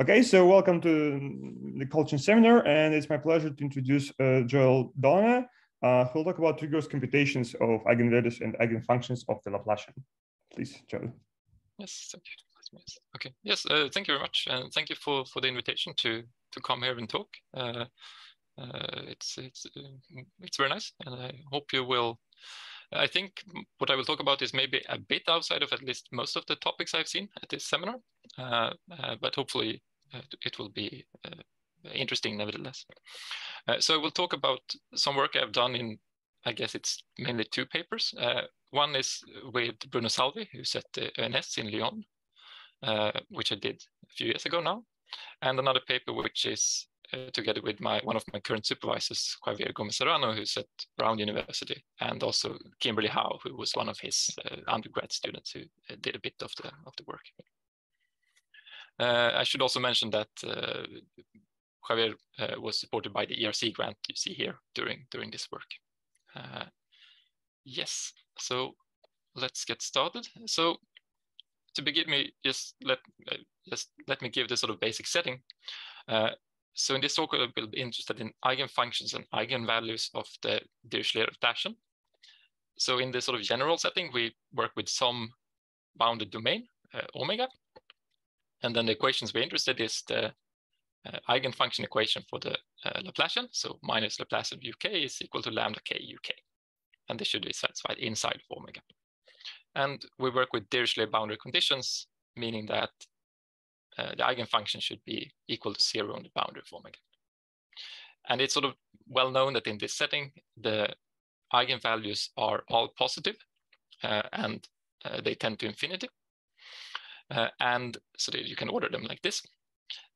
Okay, so welcome to the Kolchin seminar, and it's my pleasure to introduce uh, Joel Dahne, uh, who'll talk about rigorous computations of eigenvalues and eigenfunctions of the Laplacian. Please, Joel. Yes, thank you. Okay, yes, uh, thank you very much, and thank you for for the invitation to to come here and talk. Uh, uh, it's it's uh, it's very nice, and I hope you will I think what I will talk about is maybe a bit outside of at least most of the topics I've seen at this seminar, but hopefully it will be uh, interesting nevertheless. Uh, so I will talk about some work I've done in, I guess it's mainly two papers. Uh, one is with Bruno Salvy, who's at the ENS in Lyon, which I did a few years ago now, and another paper which is uh, together with my one of my current supervisors, Javier Gomez Serrano, who's at Brown University, and also Kimberly Hou, who was one of his uh, undergrad students who uh, did a bit of the of the work. Uh, I should also mention that uh, Javier uh, was supported by the ERC grant you see here during during this work. yes, so let's get started. So to begin me, just let just let me give the sort of basic setting. Uh, so in this talk, we'll be interested in eigenfunctions and eigenvalues of the Dirichlet Laplacian. So in this sort of general setting, we work with some bounded domain, uh, omega. And then the equations we're interested is the uh, eigenfunction equation for the uh, Laplacian. So minus Laplace of uk is equal to lambda k uk. And this should be satisfied inside of omega. And we work with Dirichlet boundary conditions, meaning that uh, the eigenfunction should be equal to zero on the boundary of omega. And it's sort of well known that in this setting, the eigenvalues are all positive, uh, and uh, they tend to infinity. Uh, and so that you can order them like this.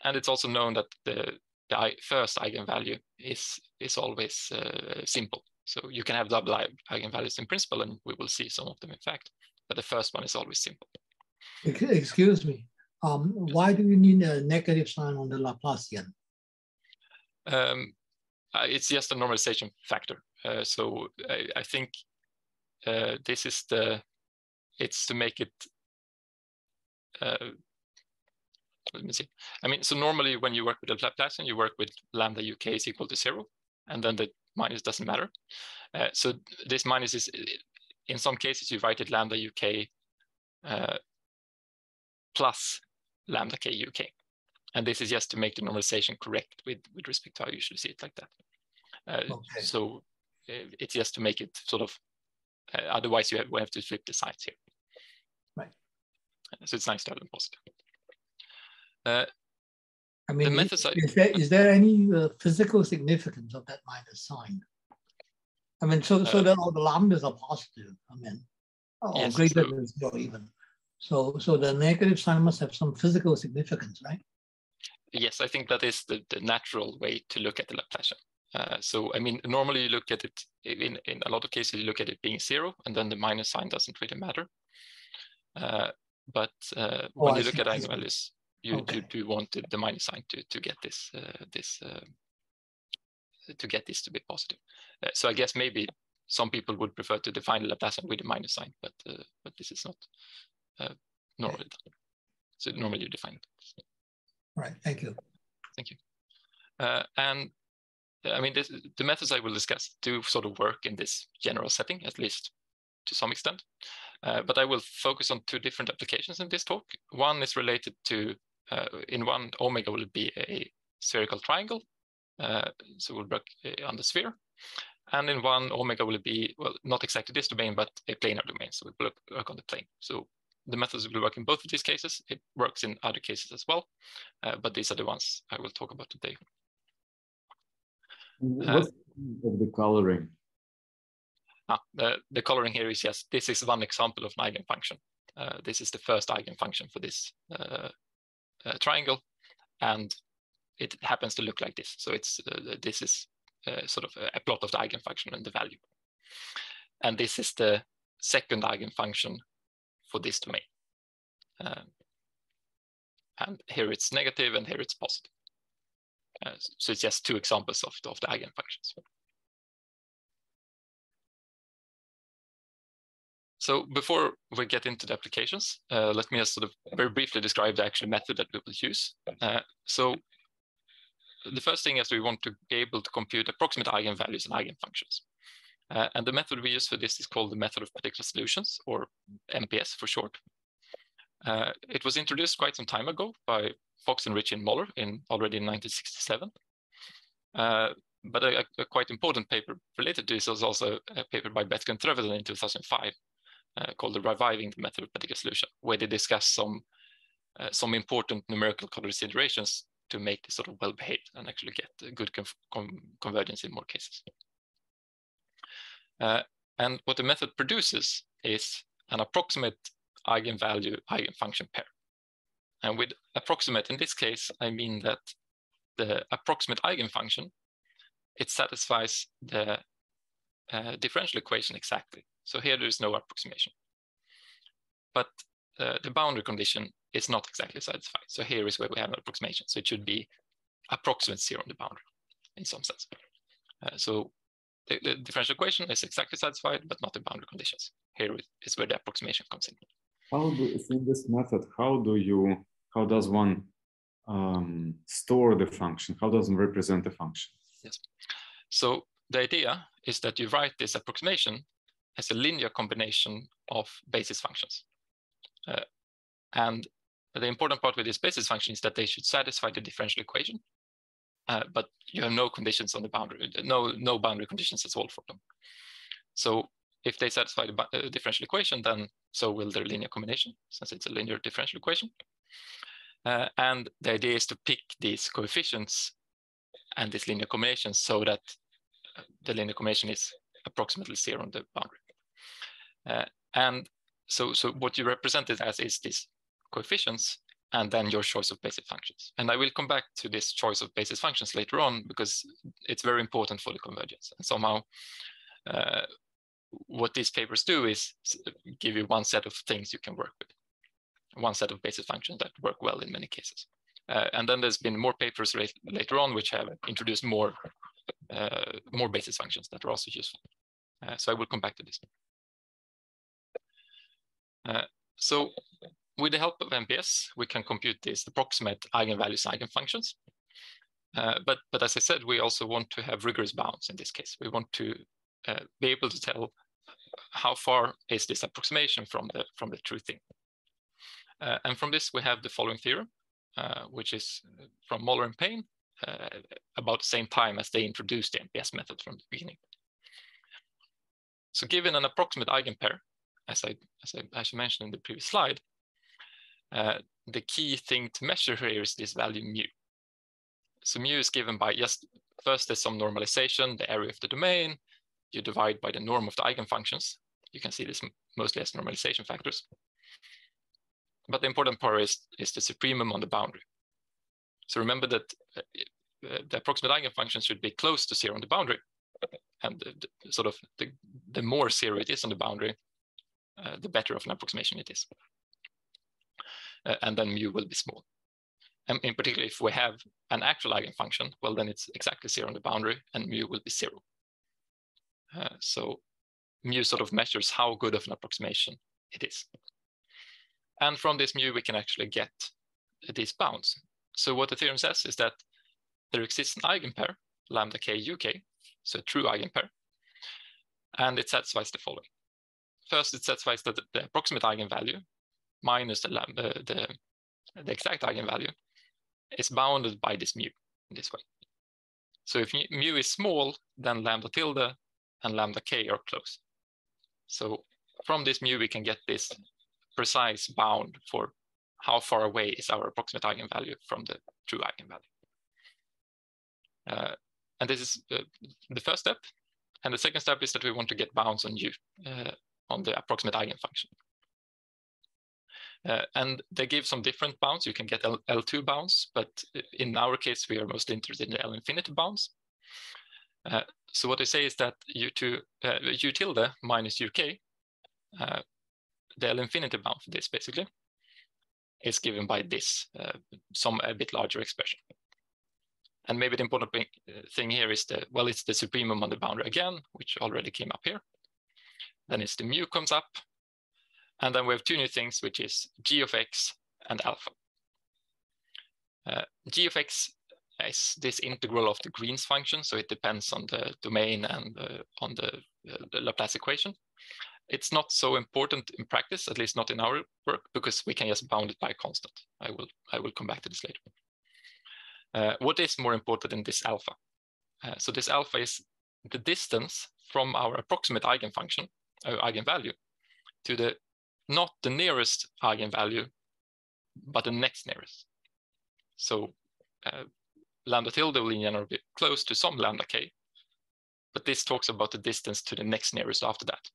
And it's also known that the, the first eigenvalue is, is always uh, simple. So you can have double eigenvalues in principle, and we will see some of them in fact, but the first one is always simple. Excuse me, um, why do you need a negative sign on the Laplacian? Um, uh, it's just a normalization factor. Uh, so I, I think uh, this is the, it's to make it, let me see. I mean, so normally when you work with the Laplacian, you work with lambda uk is equal to zero, and then the minus doesn't matter. Uh, so this minus is, in some cases, you write it lambda uk uh, plus lambda k uk. And this is just to make the normalization correct with, with respect to how you usually see it like that. Uh, okay. So uh, it's just to make it sort of, uh, otherwise you have, we have to flip the sides here. Uh, so it's nice to have them positive. Uh, I mean, the is, is, there, is there any uh, physical significance of that minus sign? I mean, so so that all the lambdas are positive. I mean, or yes, greater so, than zero even. So, so the negative sign must have some physical significance, right? Yes, I think that is the, the natural way to look at the Laplacian. Uh, so, I mean, normally you look at it in, in a lot of cases, you look at it being zero, and then the minus sign doesn't really matter. Uh, but uh, oh, when you look at eigenvalues, you, okay. you do want the, the, minus sign to, to get this uh, this uh, to get this to be positive. Uh, so I guess maybe some people would prefer to define Laplacian with a minus sign, but but this is not uh, normally done. So normally you define it. All right, thank you. Thank you. Uh, and I mean, this, the methods I will discuss do sort of work in this general setting, at least to some extent. Uh, but I will focus on two different applications in this talk. One is related to, uh, in one, omega will be a spherical triangle. Uh, so we'll work uh, on the sphere. And in one, omega will be, well, not exactly this domain, but a planar domain. So we'll work on the plane. So the methods will work in both of these cases. It works in other cases as well, uh, but these are the ones I will talk about today. What's uh, of the coloring? The, the coloring here is yes, this is one example of an eigenfunction. Uh, this is the first eigenfunction for this uh, uh, triangle, and it happens to look like this. So it's uh, this is sort of a plot of the eigenfunction and the value. And this is the second eigenfunction for this domain. Um, and here it's negative and here it's positive. Uh, so it's just two examples of, of the eigenfunctions. So before we get into the applications, uh, let me just sort of very briefly describe the actual method that we will use. Uh, so the first thing is we want to be able to compute approximate eigenvalues and eigenfunctions. Uh, and the method we use for this is called the method of particular solutions, or MPS for short. Uh, it was introduced quite some time ago by Fox and Henrici and Moler in already in 1967. Uh, but a, a, quite important paper related to this was also a paper by Betcke and Trefethen in 2005 uh, called the Reviving the Method of Particular Solution, where they discuss some uh, some important numerical considerations to make this sort of well behaved and actually get good convergence in more cases. Uh, and what the method produces is an approximate eigenvalue eigenfunction pair. And with approximate in this case, I mean that the approximate eigenfunction, it satisfies the uh, differential equation exactly. So here there is no approximation. But uh, the boundary condition is not exactly satisfied. So here is where we have an approximation. So it should be approximate zero on the boundary in some sense. Uh, so the, the, differential equation is exactly satisfied, but not the boundary conditions. Here is where the approximation comes in. How do in this method? How do you? How does one um, store the function? How does one represent the function? Yes. So the idea is that you write this approximation as a linear combination of basis functions. Uh, and the important part with this basis function is that they should satisfy the differential equation, uh, but you have no conditions on the boundary, no, no boundary conditions at all for them. So if they satisfy the uh, differential equation, then so will their linear combination, since it's a linear differential equation. Uh, and the idea is to pick these coefficients and this linear combination so that the linear combination is approximately zero on the boundary. Uh, and so, so what you represent it as is these coefficients and then your choice of basis functions. And I will come back to this choice of basis functions later on because it's very important for the convergence. And somehow uh, what these papers do is give you one set of things you can work with, one set of basis functions that work well in many cases. Uh, and then there's been more papers later on which have introduced more, more basis functions that are also useful. Uh, so I will come back to this. Uh, so with the help of MPS, we can compute these approximate eigenvalues eigenfunctions. Uh, but, but as I said, we also want to have rigorous bounds in this case. We want to uh, be able to tell how far is this approximation from the, from the true thing. Uh, and from this, we have the following theorem, uh, which is from Moler and Payne, uh, about the same time as they introduced the MPS method from the beginning. So given an approximate eigenpair, as I, as I, as I mentioned in the previous slide, uh, the key thing to measure here is this value mu. So mu is given by just first there's some normalization, the area of the domain, you divide by the norm of the eigenfunctions. You can see this mostly as normalization factors. But the important part is, is the supremum on the boundary. So remember that uh, uh the approximate eigenfunction should be close to zero on the boundary. And the, the, sort of the, the more zero it is on the boundary, uh, the better of an approximation it is. Uh, and then mu will be small. And in particular, if we have an actual eigenfunction, well, then it's exactly zero on the boundary and mu will be zero. Uh, so mu sort of measures how good of an approximation it is. And from this mu, we can actually get these bounds. So what the theorem says is that there exists an eigenpair, lambda k uk, so a true eigenpair, and it satisfies the following. First, it satisfies that the approximate eigenvalue minus the, lambda, uh, the, the exact eigenvalue is bounded by this mu in this way. So if mu is small, then lambda tilde and lambda k are close. So from this mu, we can get this precise bound for how far away is our approximate eigenvalue from the true eigenvalue. Uh, and this is uh, the first step. And the second step is that we want to get bounds on u, uh, on the approximate eigenfunction. Uh, and they give some different bounds. You can get L L2 bounds, but in our case, we are most interested in the L infinity bounds. Uh, so what they say is that u2, uh, u tilde minus uk, uh, the L infinity bound for this basically, is given by this, uh, some a bit larger expression. And maybe the important thing here is the, well, it's the supremum on the boundary again, which already came up here. Then it's the mu comes up, and then we have two new things, which is g of x and alpha. Uh, g of x is this integral of the Green's function, so it depends on the domain and uh, on the, uh, the, Laplace equation. It's not so important in practice, at least not in our work, because we can just bound it by a constant. I will I will come back to this later. Uh, what is more important than this alpha? Uh, so this alpha is the distance from our approximate eigenfunction, or eigenvalue, to the not the nearest eigenvalue, but the next nearest. So uh, lambda tilde will in general be close to some lambda k, but this talks about the distance to the next nearest after that.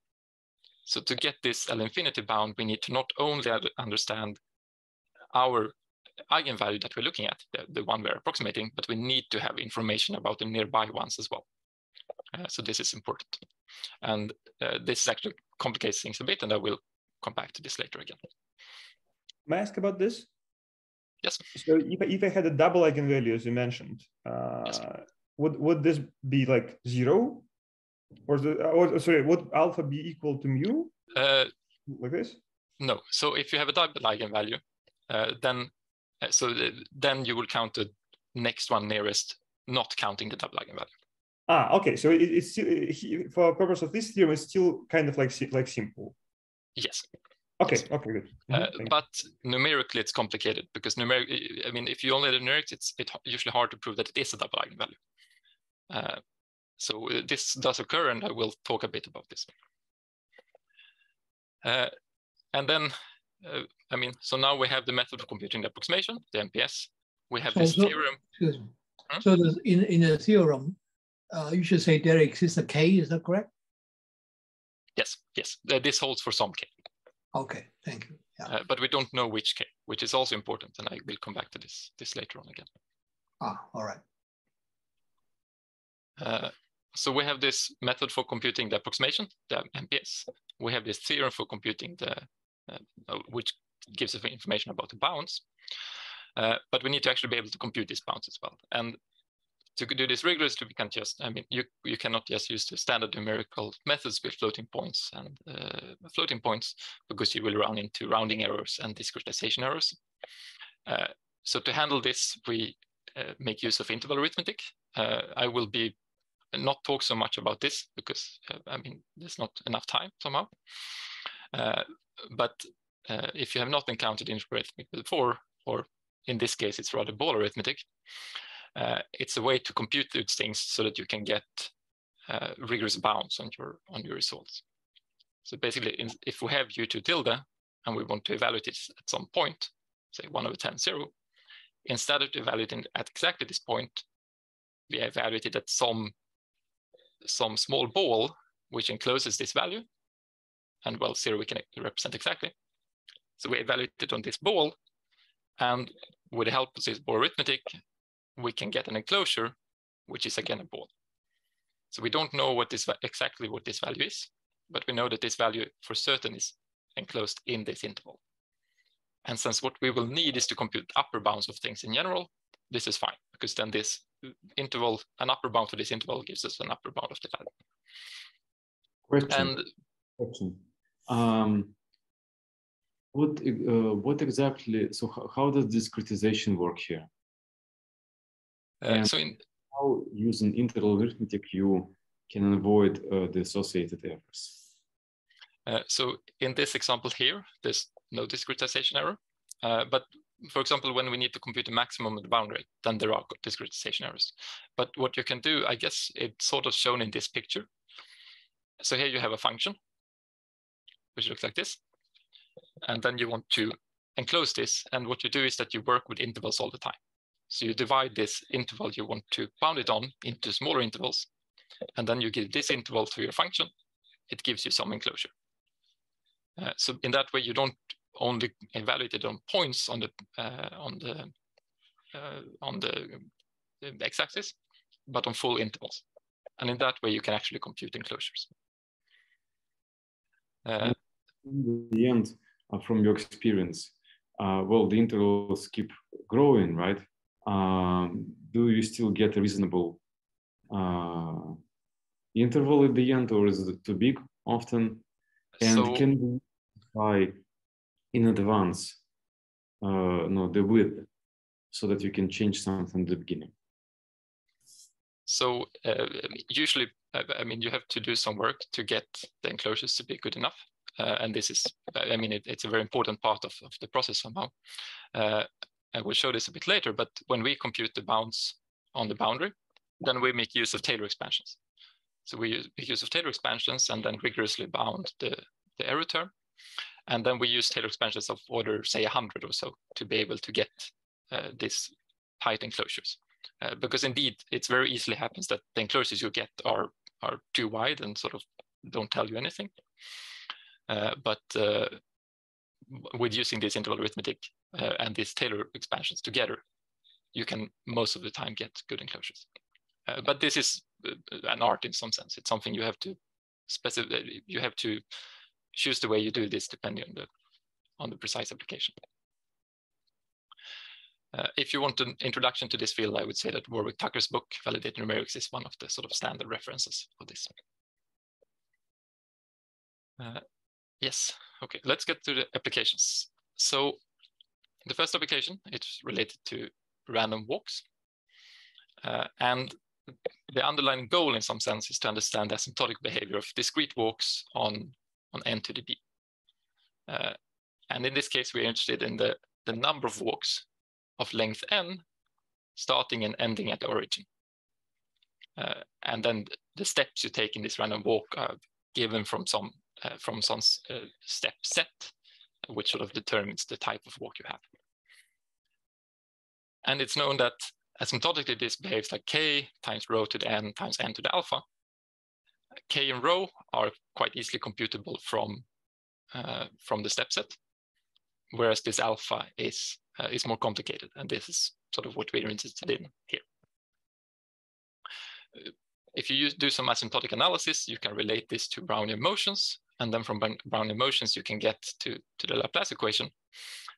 So to get this L infinity bound, we need to not only understand our eigenvalue that we're looking at, the, the one we're approximating, but we need to have information about the nearby ones as well. Uh, so this is important. And uh, this actually complicates things a bit, and I will come back to this later again. May I ask about this? Yes. So if, if I had a double eigenvalue, as you mentioned, uh, yes. would, would this be like zero? Or, the, or sorry, would alpha be equal to mu? Uh, like this? No. So if you have a double eigenvalue, uh, then uh, so the, then you will count the next one nearest, not counting the double eigenvalue. Ah, okay. So it, it's still, for purpose of this theorem, it's still kind of like like simple. Yes. Okay. Yes. Okay. Good. Mm -hmm. uh, but numerically, it's complicated because numeric. I mean, if you only have numerics, it's it's usually hard to prove that it is a double eigenvalue. Uh, so uh, this does occur, and I will talk a bit about this. Uh, and then, uh, I mean, so now we have the method of computing the approximation, the MPS. We have so, this so, theorem. Hmm? So in in a theorem, uh, you should say there exists a k. Is that correct? Yes, yes. Uh, this holds for some k. Okay, thank you. Yeah. Uh, but we don't know which k, which is also important, and I will come back to this this later on again. Ah, all right. So we have this method for computing the approximation, the MPS. We have this theorem for computing the, uh, uh, which gives us information about the bounds. Uh, but we need to actually be able to compute these bounds as well. And to do this rigorously, we can't just, I mean, you, you cannot just use the standard numerical methods with floating points and uh, floating points because you will run into rounding errors and discretization errors. Uh, so to handle this, we uh, make use of interval arithmetic. I will be not talk so much about this because, uh, I mean, there's not enough time somehow. Uh, but if you have not encountered arithmetic before, or in this case, it's rather ball arithmetic, uh, it's a way to compute these things so that you can get uh, rigorous bounds on your on your results. So basically, in, if we have u2 tilde and we want to evaluate it at some point, say 1 over 10, 0, instead of evaluating at exactly this point, we evaluate it at some, some small ball which encloses this value. And well, 0 we can represent exactly. So we evaluate it on this ball. And with the help of this ball arithmetic, we can get an enclosure, which is again a ball. So we don't know what this exactly what this value is, but we know that this value for certain is enclosed in this interval. And since what we will need is to compute upper bounds of things in general, this is fine because then this interval, an upper bound for this interval gives us an upper bound of the value. Question. And, Question. Um, what, uh, what exactly, so how, how does discretization work here? Uh, so in how using interval arithmetic you can avoid uh, the associated errors. Uh, so in this example here, there's no discretization error. Uh, but for example, when we need to compute the maximum of the boundary, then there are discretization errors. But what you can do, I guess it's sort of shown in this picture. So here you have a function, which looks like this. And then you want to enclose this. And what you do is that you work with intervals all the time. So you divide this interval you want to bound it on into smaller intervals, and then you give this interval to your function. It gives you some enclosure. Uh, so in that way, you don't only evaluated on points on the uh, on the uh, on the, the x-axis, but on full intervals. And in that way, you can actually compute enclosures. Uh, in the end, uh, from your experience, uh, well, the intervals keep growing, right? um, do you still get a reasonable uh, interval at the end or is it too big often and so, can specify in advance uh, no, the width so that you can change something at the beginning? So uh, usually, I mean, you have to do some work to get the enclosures to be good enough. Uh, and this is, I mean, it, it's a very important part of, of the process somehow. Uh, and we'll show this a bit later, but when we compute the bounds on the boundary, then we make use of Taylor expansions. So we use, make use of Taylor expansions and then rigorously bound the, the error term. And then we use Taylor expansions of order, say 100 or so, to be able to get uh, these tight enclosures. Uh, because indeed, it very easily happens that the enclosures you get are, are too wide and sort of don't tell you anything. Uh, but uh, with using this interval arithmetic uh, and these Taylor expansions together, you can most of the time get good enclosures. Uh, but this is an art in some sense. It's something you have to specify. You have to choose the way you do this depending on the on the precise application. Uh, if you want an introduction to this field, I would say that Warwick Tucker's book, Validated Numerics, is one of the sort of standard references for this. Uh, yes, okay, let's get to the applications. So the first application, it's related to random walks. Uh, and the underlying goal in some sense is to understand the asymptotic behavior of discrete walks on, on n to the b. Uh, and in this case, we're interested in the, the number of walks of length n starting and ending at the origin. Uh, and then the steps you take in this random walk are given from some uh, from some uh, step set, which sort of determines the type of walk you have. And it's known that asymptotically this behaves like k times rho to the n times n to the alpha. K and rho are quite easily computable from, uh, from the step set, whereas this alpha is, uh, is more complicated. And this is sort of what we're interested in here. If you use, do some asymptotic analysis, you can relate this to Brownian motions. And then from Brownian motions, you can get to, to the Laplace equation.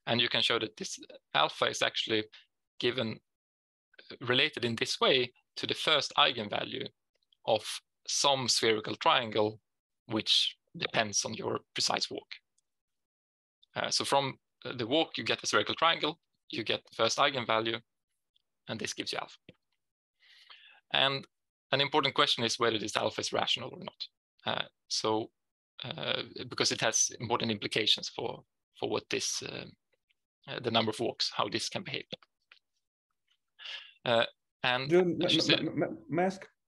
And you can show that this alpha is actually given related in this way to the first eigenvalue of some spherical triangle, which depends on your precise walk. Uh, so from the walk, you get a spherical triangle, you get the first eigenvalue, and this gives you alpha. And an important question is whether this alpha is rational or not. Uh, so, uh, because it has important implications for, for what this, uh, uh, the number of walks, how this can behave. Uh, and mask hmm?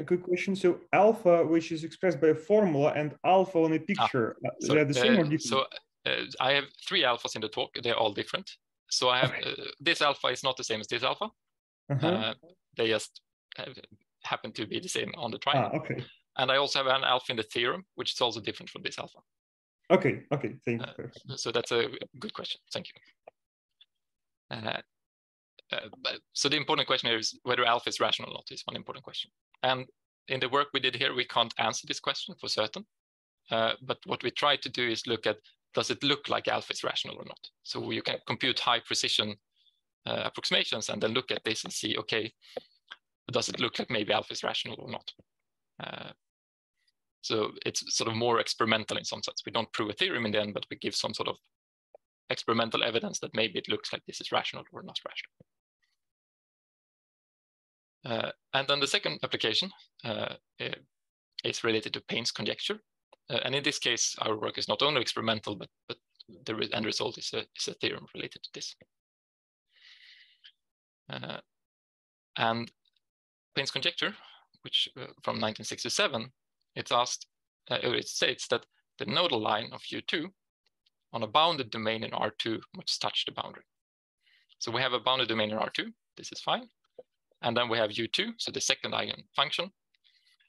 A good question. So alpha, which is expressed by a formula, and alpha on a ah, picture, ah, so, they're the same uh, or different? So uh, I have three alphas in the talk. They're all different. So I have okay. Uh, this alpha is not the same as this alpha. -huh. Uh, they just happen to be the same on the triangle. Ah, okay. And I also have an alpha in the theorem, which is also different from this alpha. Okay, okay, thank you. Uh, so that's a good question. Thank you. Uh, so the important question here is whether alpha is rational or not is one important question. And in the work we did here, we can't answer this question for certain. Uh, but what we try to do is look at, does it look like alpha is rational or not? So you can compute high precision uh, approximations and then look at this and see, okay, does it look like maybe alpha is rational or not? Uh, so it's sort of more experimental in some sense. We don't prove a theorem in the end, but we give some sort of experimental evidence that maybe it looks like this is rational or not rational. Uh, and then the second application uh, is related to Payne's conjecture. Uh, and in this case, our work is not only experimental, but, but the end result is a, is a theorem related to this. Uh, and Payne's conjecture, which uh, from 1967, it's asked, uh, it states that the nodal line of U2 on a bounded domain in R2 must touch the boundary. So we have a bounded domain in R2, this is fine. And then we have U2, so the second eigenfunction.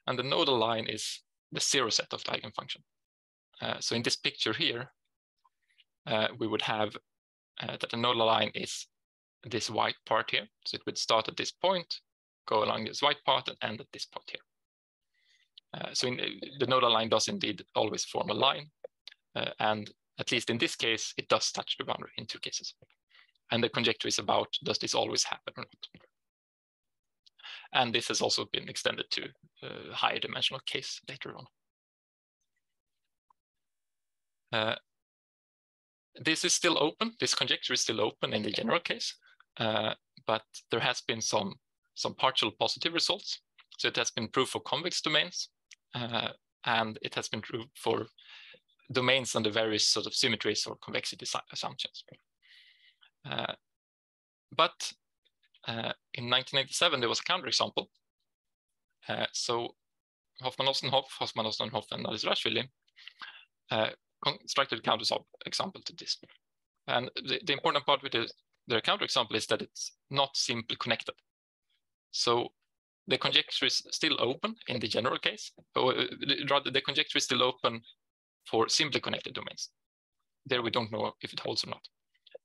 And the nodal line is the zero set of the eigenfunction. Uh, so in this picture here, uh, we would have uh, that the nodal line is this white part here. So it would start at this point, go along this white part and end at this point here. Uh, so in, the nodal line does indeed always form a line. Uh, and at least in this case, it does touch the boundary in two cases. And the conjecture is about, does this always happen or not? And this has also been extended to a higher dimensional case later on. Uh, this is still open. This conjecture is still open in the general case, uh, but there has been some, some partial positive results. So it has been proved for convex domains, uh, and it has been proved for domains under various sort of symmetries or convexity assumptions. Uh, but uh, in 1987, there was a counterexample. Uh, so Hoffmann Ostenhof, Hoffmann Ostenhof, and Nadirashvili uh, constructed a counterexample to this. And the, the important part with the, their counterexample is that it's not simply connected. So the conjecture is still open in the general case, or uh, rather the conjecture is still open for simply connected domains. There we don't know if it holds or not.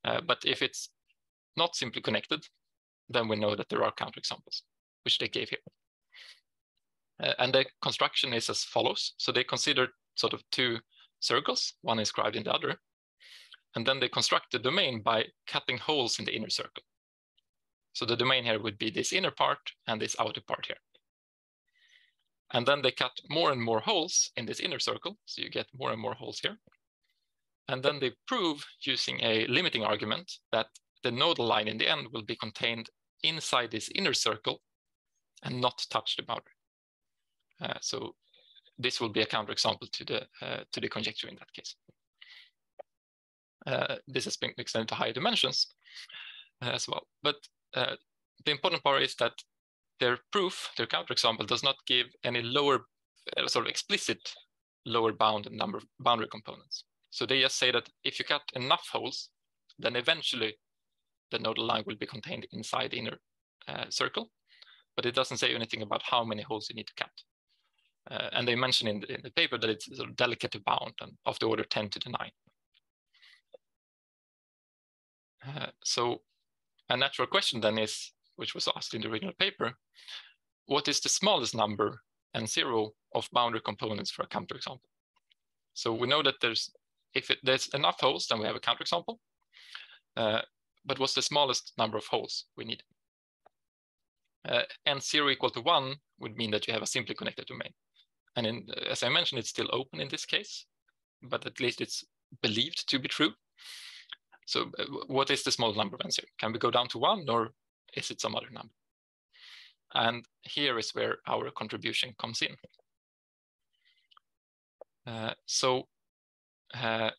Uh, but if it's not simply connected, then we know that there are counterexamples, which they gave here. Uh, and the construction is as follows. So they considered sort of two circles, one inscribed in the other, and then they construct the domain by cutting holes in the inner circle. So the domain here would be this inner part and this outer part here. And then they cut more and more holes in this inner circle. So you get more and more holes here. And then they prove using a limiting argument that the nodal line in the end will be contained inside this inner circle and not touch the boundary. Uh, so this will be a counterexample to the uh, to the conjecture in that case. Uh, this has been extended to higher dimensions uh, as well. But uh, the important part is that their proof, their counterexample, does not give any lower, uh, sort of explicit lower bound and number of boundary components. So they just say that if you cut enough holes, then eventually the nodal line will be contained inside the inner uh, circle, but it doesn't say anything about how many holes you need to cut. Uh, and they mention in the, in the, paper that it's of delicate bound and of the order 10 to the 9. Uh, so a natural question then is, which was asked in the original paper, what is the smallest number and zero of boundary components for a counterexample? So we know that there's, if it, there's enough holes, then we have a counterexample. Uh, but what's the smallest number of holes we need? Uh, and zero equal to one would mean that you have a simply connected domain. And in, as I mentioned, it's still open in this case, but at least it's believed to be true. So uh, what is the small number of n zero? Can we go down to one or is it some other number? And here is where our contribution comes in. Uh, so uh,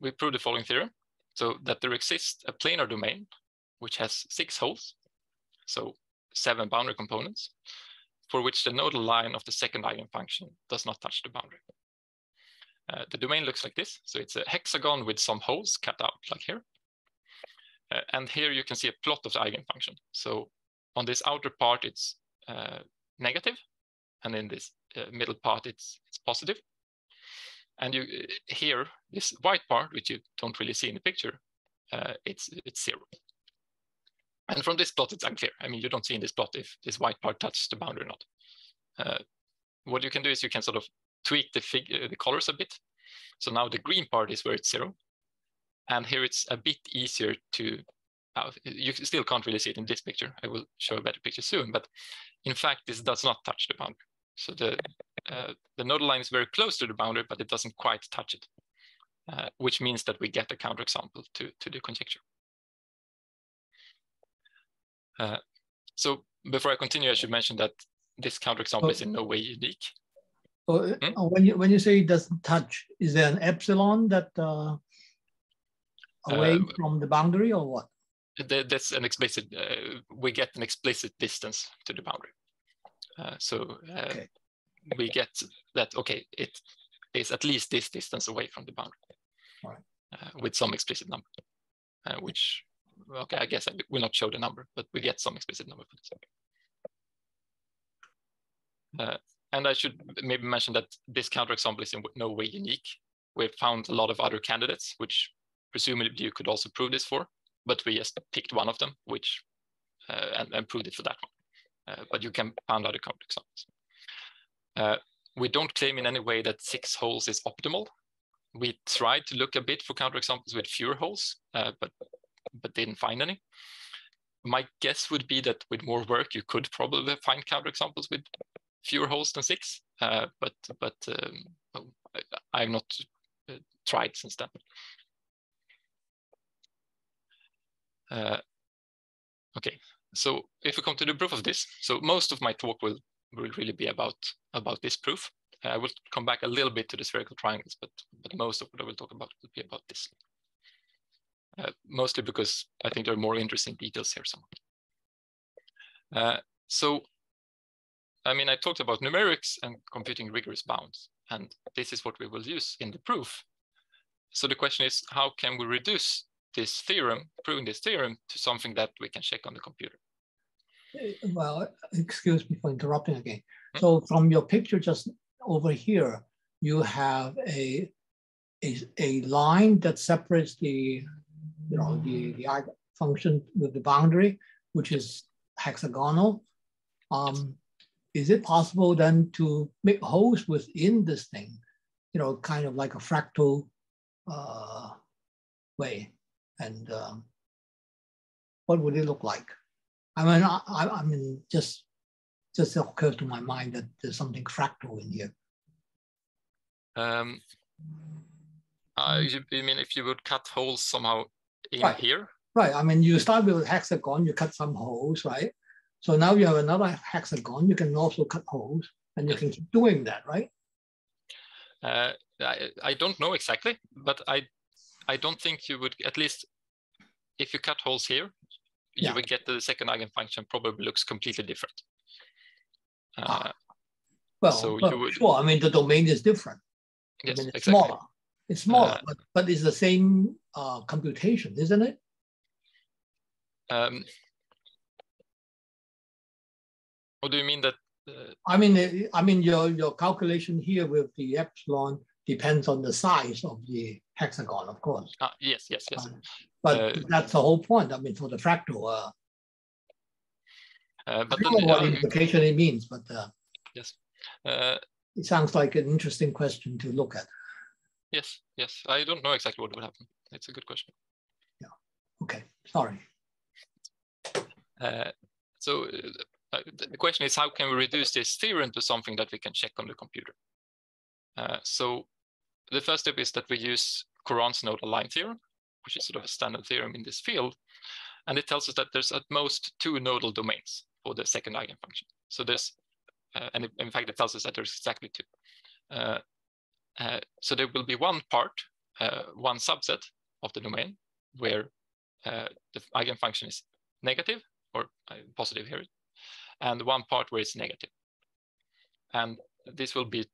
we prove the following theorem. So that there exists a planar domain which has six holes, so seven boundary components, for which the nodal line of the second eigenfunction does not touch the boundary. Uh, the domain looks like this. So it's a hexagon with some holes cut out like here. Uh, and here you can see a plot of the eigenfunction. So on this outer part, it's uh, negative, and in this uh, middle part, it's, it's positive. And you uh, here, this white part, which you don't really see in the picture, uh, it's, it's zero. And from this plot, it's unclear. I mean, you don't see in this plot if this white part touches the boundary or not. Uh, what you can do is you can sort of tweak the figure, the colors a bit. So now the green part is where it's zero. And here it's a bit easier to, uh, you still can't really see it in this picture. I will show a better picture soon, but in fact, this does not touch the boundary. So the, uh, the nodal line is very close to the boundary, but it doesn't quite touch it, uh, which means that we get a counterexample to, to the conjecture. Uh, so before I continue, I should mention that this counterexample oh. is in no way unique. Oh, hmm? When you when you say it doesn't touch, is there an epsilon that uh, away from the boundary or what? That's an explicit. Uh, we get an explicit distance to the boundary. Uh, so okay. We get that. Okay, it is at least this distance away from the boundary, right. with some explicit number, which okay, I guess I will not show the number, but we get some explicit number for this. Uh, and I should maybe mention that this counterexample is in no way unique. We've found a lot of other candidates, which presumably you could also prove this for, but we just picked one of them, which uh, and, and, proved it for that one. Uh, but you can find other counterexamples. Uh, we don't claim in any way that six holes is optimal. We tried to look a bit for counterexamples with fewer holes, uh, but but didn't find any. My guess would be that with more work, you could probably find counterexamples with fewer holes than six, uh, but but um, I, have not uh, tried since then. Uh, okay, so if we come to the proof of this, so most of my talk will, will really be about, about this proof. I will come back a little bit to the spherical triangles, but, but most of what I will talk about will be about this. Uh, mostly because I think there are more interesting details here somewhere. Uh, so, I mean, I talked about numerics and computing rigorous bounds, and this is what we will use in the proof. So the question is, how can we reduce this theorem, proving this theorem, to something that we can check on the computer? Well, excuse me for interrupting again. Hmm? So from your picture just over here, you have a, a, a line that separates the, you know, the, the function with the boundary, which is hexagonal. Um, is it possible then to make holes within this thing, you know, kind of like a fractal uh, way? And um, what would it look like? I mean, I, I mean, just just occurs to my mind that there's something fractal in here. Um, uh, you, you mean if you would cut holes somehow in right. here? Right. I mean, you start with a hexagon, you cut some holes, right? So now you have another hexagon, you can also cut holes, and you can keep doing that, right? Uh, I, I don't know exactly, but I I don't think you would, at least if you cut holes here, you yeah. would get the second eigenfunction probably looks completely different. Uh, ah. Well, so well, you would, sure. I mean, the domain is different. Yes, I mean, it's exactly. smaller. It's smaller, uh, but, but it's the same uh, computation, isn't it? Um, what do you mean that? Uh, I mean, I mean your your calculation here with the epsilon depends on the size of the hexagon, of course. Ah, yes, yes, yes. Uh, but uh, that's the whole point. I mean, for the fractal. Uh, uh but I don't know what um, implication it means, but uh, yes, it sounds like an interesting question to look at. Yes, yes. I don't know exactly what would happen. It's a good question. Yeah. Okay. Sorry. Uh, so uh, the question is, how can we reduce this theorem to something that we can check on the computer? Uh, so the first step is that we use Courant's nodal line theorem, which is sort of a standard theorem in this field. And it tells us that there's at most two nodal domains for the second eigenfunction. So there's, uh, and in fact, it tells us that there's exactly two. Uh, uh, so there will be one part, uh, one subset of the domain where uh, the eigenfunction is negative or uh, positive here, and one part where it's negative. And this will be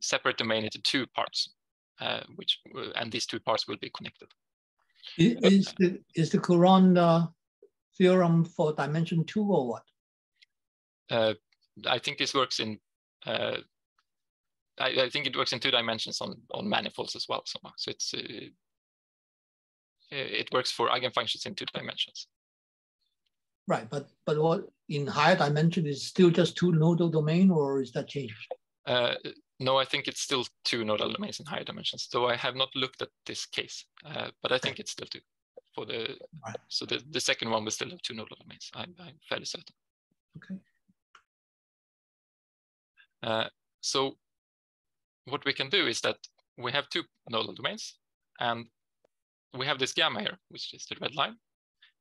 separate domain into two parts, which and these two parts will be connected. Is the is the Courant uh, theorem for dimension two or what? Uh, I think this works in. Uh, I, I, think it works in two dimensions on on manifolds as well. So, so it's uh, it works for eigenfunctions in two dimensions. Right, but but what in higher dimension is still just two nodal domain, or is that changed? Uh, no, I think it's still two nodal domains in higher dimensions. So I have not looked at this case, uh, but I think it's still two. For the right. so the, the second one will still have two nodal domains. I'm, I'm fairly certain. Okay. Uh, so what we can do is that we have two nodal domains, and we have this gamma here, which is the red line,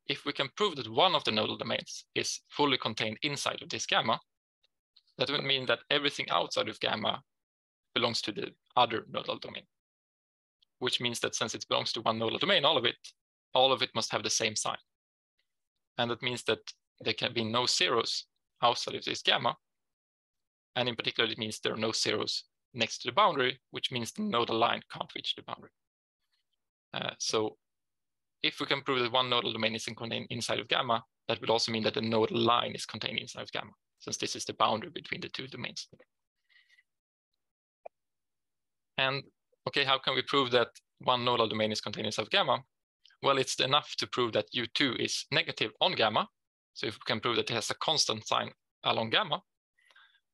if we can prove that one of the nodal domains is fully contained inside of this gamma, that would mean that everything outside of gamma belongs to the other nodal domain, which means that since it belongs to one nodal domain, all of it, all of it must have the same sign. And that means that there can be no zeros outside of this gamma. And in particular, it means there are no zeros next to the boundary, which means the nodal line can't reach the boundary. Uh, so if we can prove that one nodal domain is contained inside of gamma, that would also mean that the nodal line is contained inside of gamma, since this is the boundary between the two domains. And okay, how can we prove that one nodal domain is contained inside of gamma? Well, it's enough to prove that U2 is negative on gamma. So if we can prove that it has a constant sign along gamma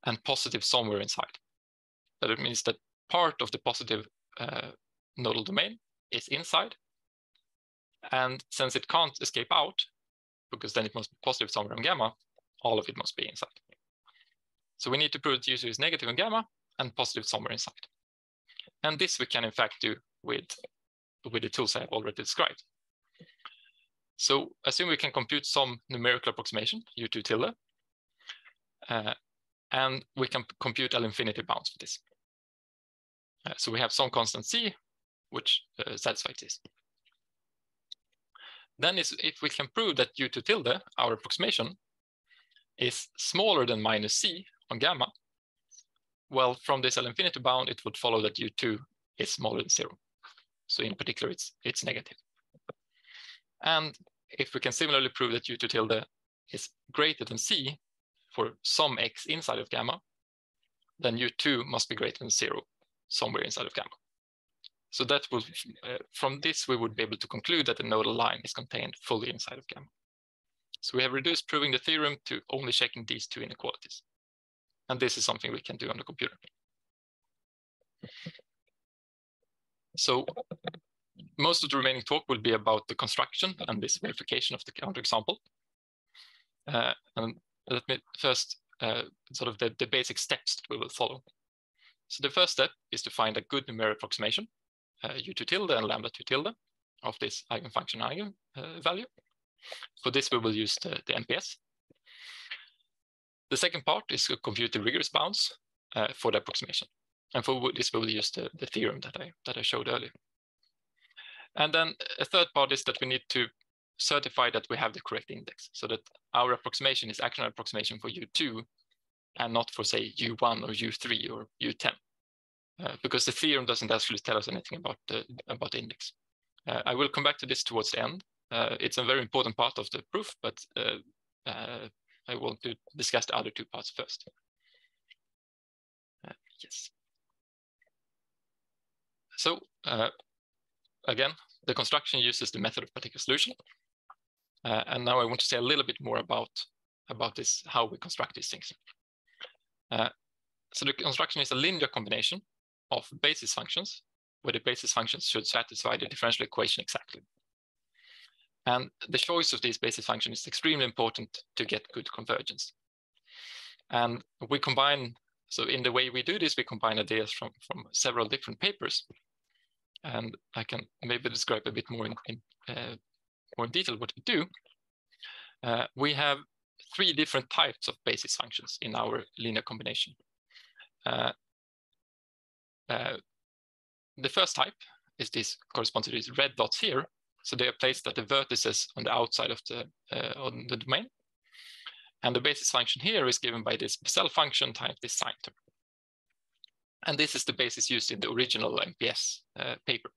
and positive somewhere inside, that it means that part of the positive uh, nodal domain is inside and since it can't escape out, because then it must be positive somewhere on gamma, all of it must be inside. So we need to prove that U2 is negative on gamma and positive somewhere inside. And this we can in fact do with, with the tools I have already described. So assume we can compute some numerical approximation, u2 tilde, uh, and we can compute L infinity bounds for this. Uh, so we have some constant c, which uh, satisfies this. Then is if we can prove that u2 tilde, our approximation, is smaller than minus c on gamma, well, from this L infinity bound, it would follow that u2 is smaller than zero. So in particular, it's, it's negative. And if we can similarly prove that u2 tilde is greater than c for some x inside of gamma, then u2 must be greater than zero somewhere inside of gamma. So that will, uh, from this, we would be able to conclude that the nodal line is contained fully inside of gamma. So we have reduced proving the theorem to only checking these two inequalities. And this is something we can do on the computer. So most of the remaining talk will be about the construction and this verification of the counterexample. Uh, and let me first uh, sort of the, the basic steps that we will follow. So the first step is to find a good numeric approximation, uh, u2 tilde and lambda 2 tilde of this eigenfunction eigen uh. For this, we will use the, the. The second part is to compute the rigorous bounds uh, for the approximation. And for this, we will use the, the theorem that I, that I showed earlier. And then a third part is that we need to certify that we have the correct index so that our approximation is actually an approximation for U2 and not for say U1 or U3 or U10. Uh, because the theorem doesn't actually tell us anything about the, about the index. Uh, I will come back to this towards the end. Uh, it's a very important part of the proof, but uh, uh, I want to discuss the other two parts first. Uh, yes. So again, the construction uses the method of particular solution. Uh, and now I want to say a little bit more about, about this, how we construct these things. Uh, so the construction is a linear combination of basis functions, where the basis functions should satisfy the differential equation exactly. And the choice of these basis functions is extremely important to get good convergence. And we combine, so in the way we do this, we combine ideas from, from several different papers. And I can maybe describe a bit more in, in uh, more detail what we do. Uh, we have three different types of basis functions in our linear combination. Uh, uh, the first type is this corresponds to these red dots here. So they are placed at the vertices on the outside of the uh, on the domain. And the basis function here is given by this Bessel function times this sine term. And this is the basis used in the original MPS uh, paper.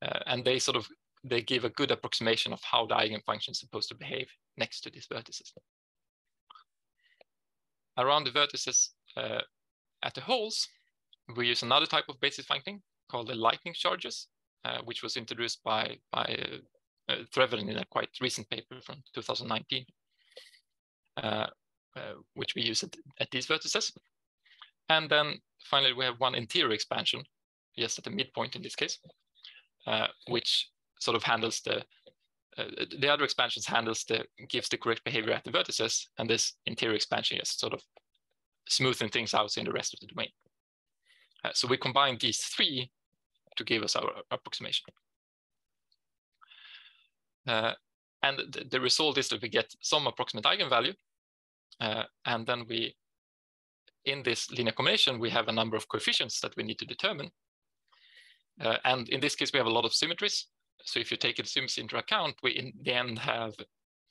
Uh, and they sort of they give a good approximation of how the eigenfunction is supposed to behave next to these vertices. Around the vertices uh, at the holes, we use another type of basis function called the lightning charges, which was introduced by, by uh, uh in a quite recent paper from 2019, uh, uh, which we use at, at these vertices. And then finally, we have one interior expansion, yes, at the midpoint in this case, uh, which sort of handles the uh, the other expansions handles the gives the correct behavior at the vertices, and this interior expansion is sort of smoothing things out in the rest of the domain. Uh, so we combine these three to give us our approximation. Uh, and the, the, result is that we get some approximate eigenvalue, uh, and then we in this linear combination, we have a number of coefficients that we need to determine. Uh, and in this case, we have a lot of symmetries. So if you take the symmetries into account, we in the end have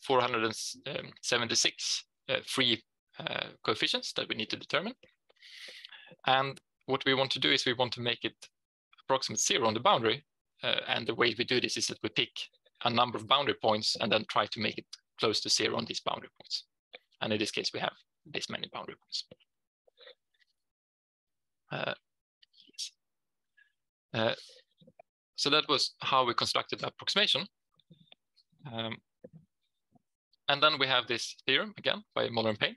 476 uh, free uh, coefficients that we need to determine. And what we want to do is we want to make it approximate zero on the boundary. Uh, and the way we do this is that we pick a number of boundary points and then try to make it close to zero on these boundary points. And in this case, we have this many boundary points. Uh, yes. Uh, so that was how we constructed the approximation. Um, and then we have this theorem again by Moler and Payne.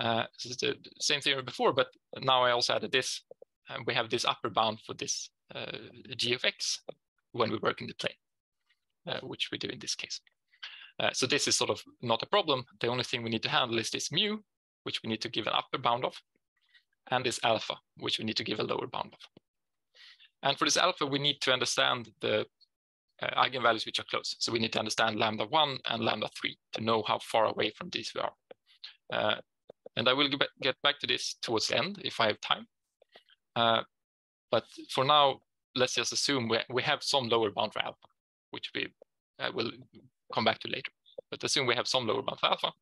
Uh, so it's the same theorem before, but now I also added this. And we have this upper bound for this uh, g of x when we work in the plane, uh, which we do in this case. Uh, so this is sort of not a problem. The only thing we need to handle is this mu, which we need to give an upper bound of and this alpha, which we need to give a lower bound of. And for this alpha, we need to understand the uh, eigenvalues which are close. So we need to understand lambda one and lambda three to know how far away from these we are. Uh, and I will get back to this towards the end if I have time. Uh, but for now, let's just assume we, we have some lower bound for alpha, which we uh, will come back to later. But assume we have some lower bound for alpha.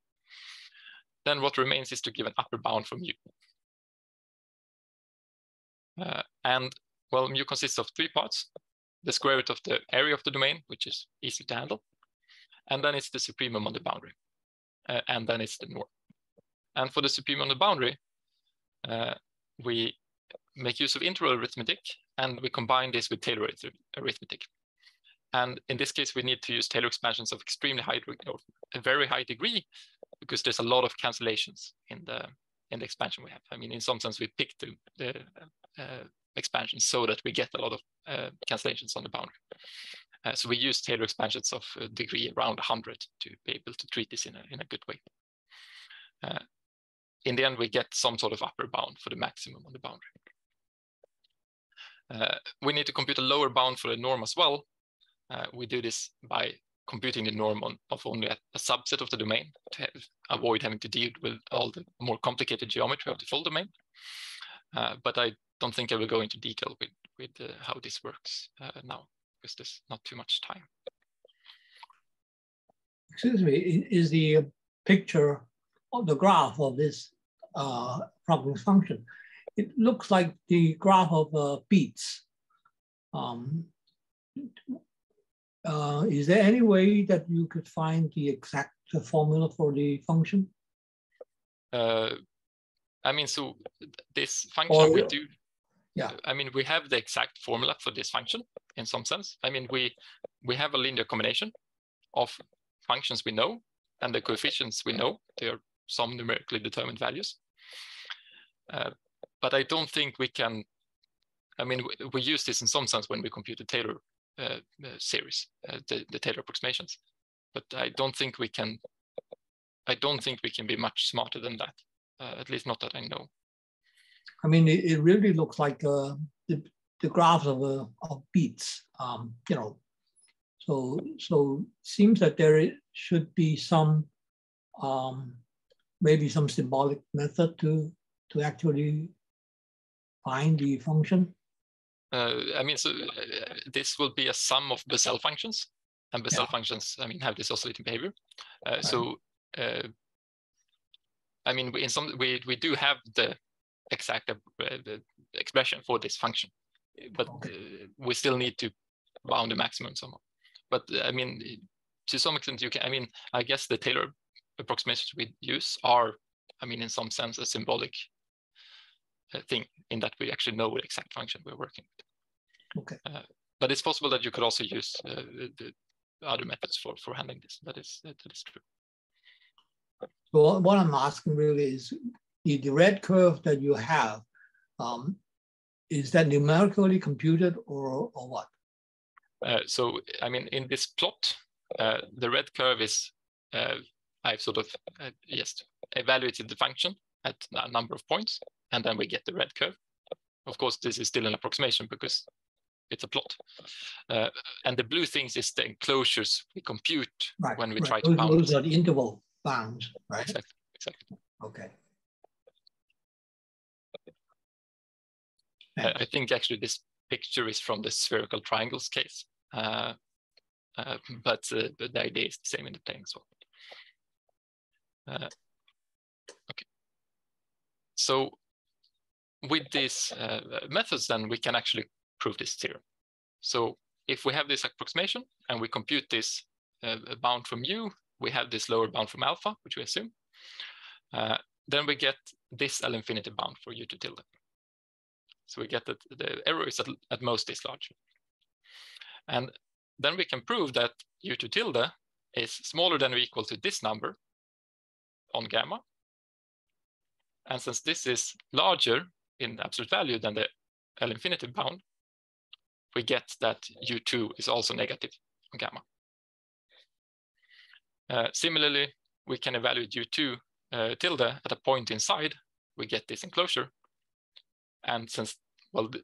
Then what remains is to give an upper bound for mu. Uh, and well, mu consists of three parts. The square root of the area of the domain, which is easy to handle. And then it's the supremum on the boundary. Uh, and then it's the norm. And for the supremum on the boundary, uh, we make use of interval arithmetic and we combine this with Taylor arithmetic. And in this case, we need to use Taylor expansions of extremely high or a very high degree because there's a lot of cancellations in the in the expansion we have. I mean, in some sense, we picked the, the uh, expansion so that we get a lot of uh, cancellations on the boundary. Uh, so we use Taylor expansions of a degree around 100 to be able to treat this in a, in a good way. Uh, in the end, we get some sort of upper bound for the maximum on the boundary. Uh, we need to compute a lower bound for the norm as well. Uh, we do this by computing the norm on, of only a, a, subset of the domain to have, avoid having to deal with all the more complicated geometry of the full domain. Uh, but I don't think I will go into detail with, with uh, how this works uh, now, because there's not too much time. Excuse me, is the picture of the graph of this problem function it looks like the graph of uh, beats. Um, uh, is there any way that you could find the exact formula for the function? Uh, I mean, so this function or, we do. Yeah. I mean, we have the exact formula for this function in some sense. I mean, we we have a linear combination of functions we know and the coefficients we know. They are some numerically determined values. Uh, but I don't think we can, I mean, we, we use this in some sense when we compute the Taylor uh, uh, series, uh, the, the Taylor approximations, but I don't think we can, I don't think we can be much smarter than that, uh, at least not that I know. I mean, it, it really looks like the, the graphs of, of beats, um, you know, so, so seems that there should be some, um, maybe some symbolic method to, to actually find the function? Uh, I mean, so uh, this will be a sum of Bessel functions, and Bessel yeah. functions, I mean, have this oscillating behavior. Uh, right. So, uh, I mean, we, in some we we do have the exact uh, the expression for this function, but okay. Uh, we still need to bound the maximum somehow. But I mean, to some extent, you can. I mean, I guess the Taylor approximations we use are, I mean, in some sense, a symbolic thing in that we actually know what exact function we're working with. Okay. Uh, but it's possible that you could also use uh, the other methods for, for handling this. That is, that is true. So what I'm asking really is the, the red curve that you have, um, is that numerically computed or, or what? Uh, so, I mean, in this plot, uh, the red curve is, uh, I've sort of, uh, yes, evaluated the function at a number of points and then we get the red curve. Of course, this is still an approximation because it's a plot. Uh, and the blue things is the enclosures we compute right, when we right. try to bound. Those are the interval bounds, right? Exactly, exactly. Okay. Uh, I think actually this picture is from the spherical triangles case, uh, uh but, uh, but, the idea is the same in the plane as well. Uh, okay. So with these uh, methods, then we can actually prove this theorem. So if we have this approximation and we compute this uh, bound from u, we have this lower bound from alpha, which we assume, uh, then we get this L infinity bound for u2 tilde. So we get that the error is at, at most this large. And then we can prove that u2 tilde is smaller than or equal to this number on gamma. And since this is larger in absolute value than the L infinity bound, we get that U2 is also negative on gamma. Uh, similarly, we can evaluate U2 uh, tilde at a point inside, we get this enclosure. And since, well, th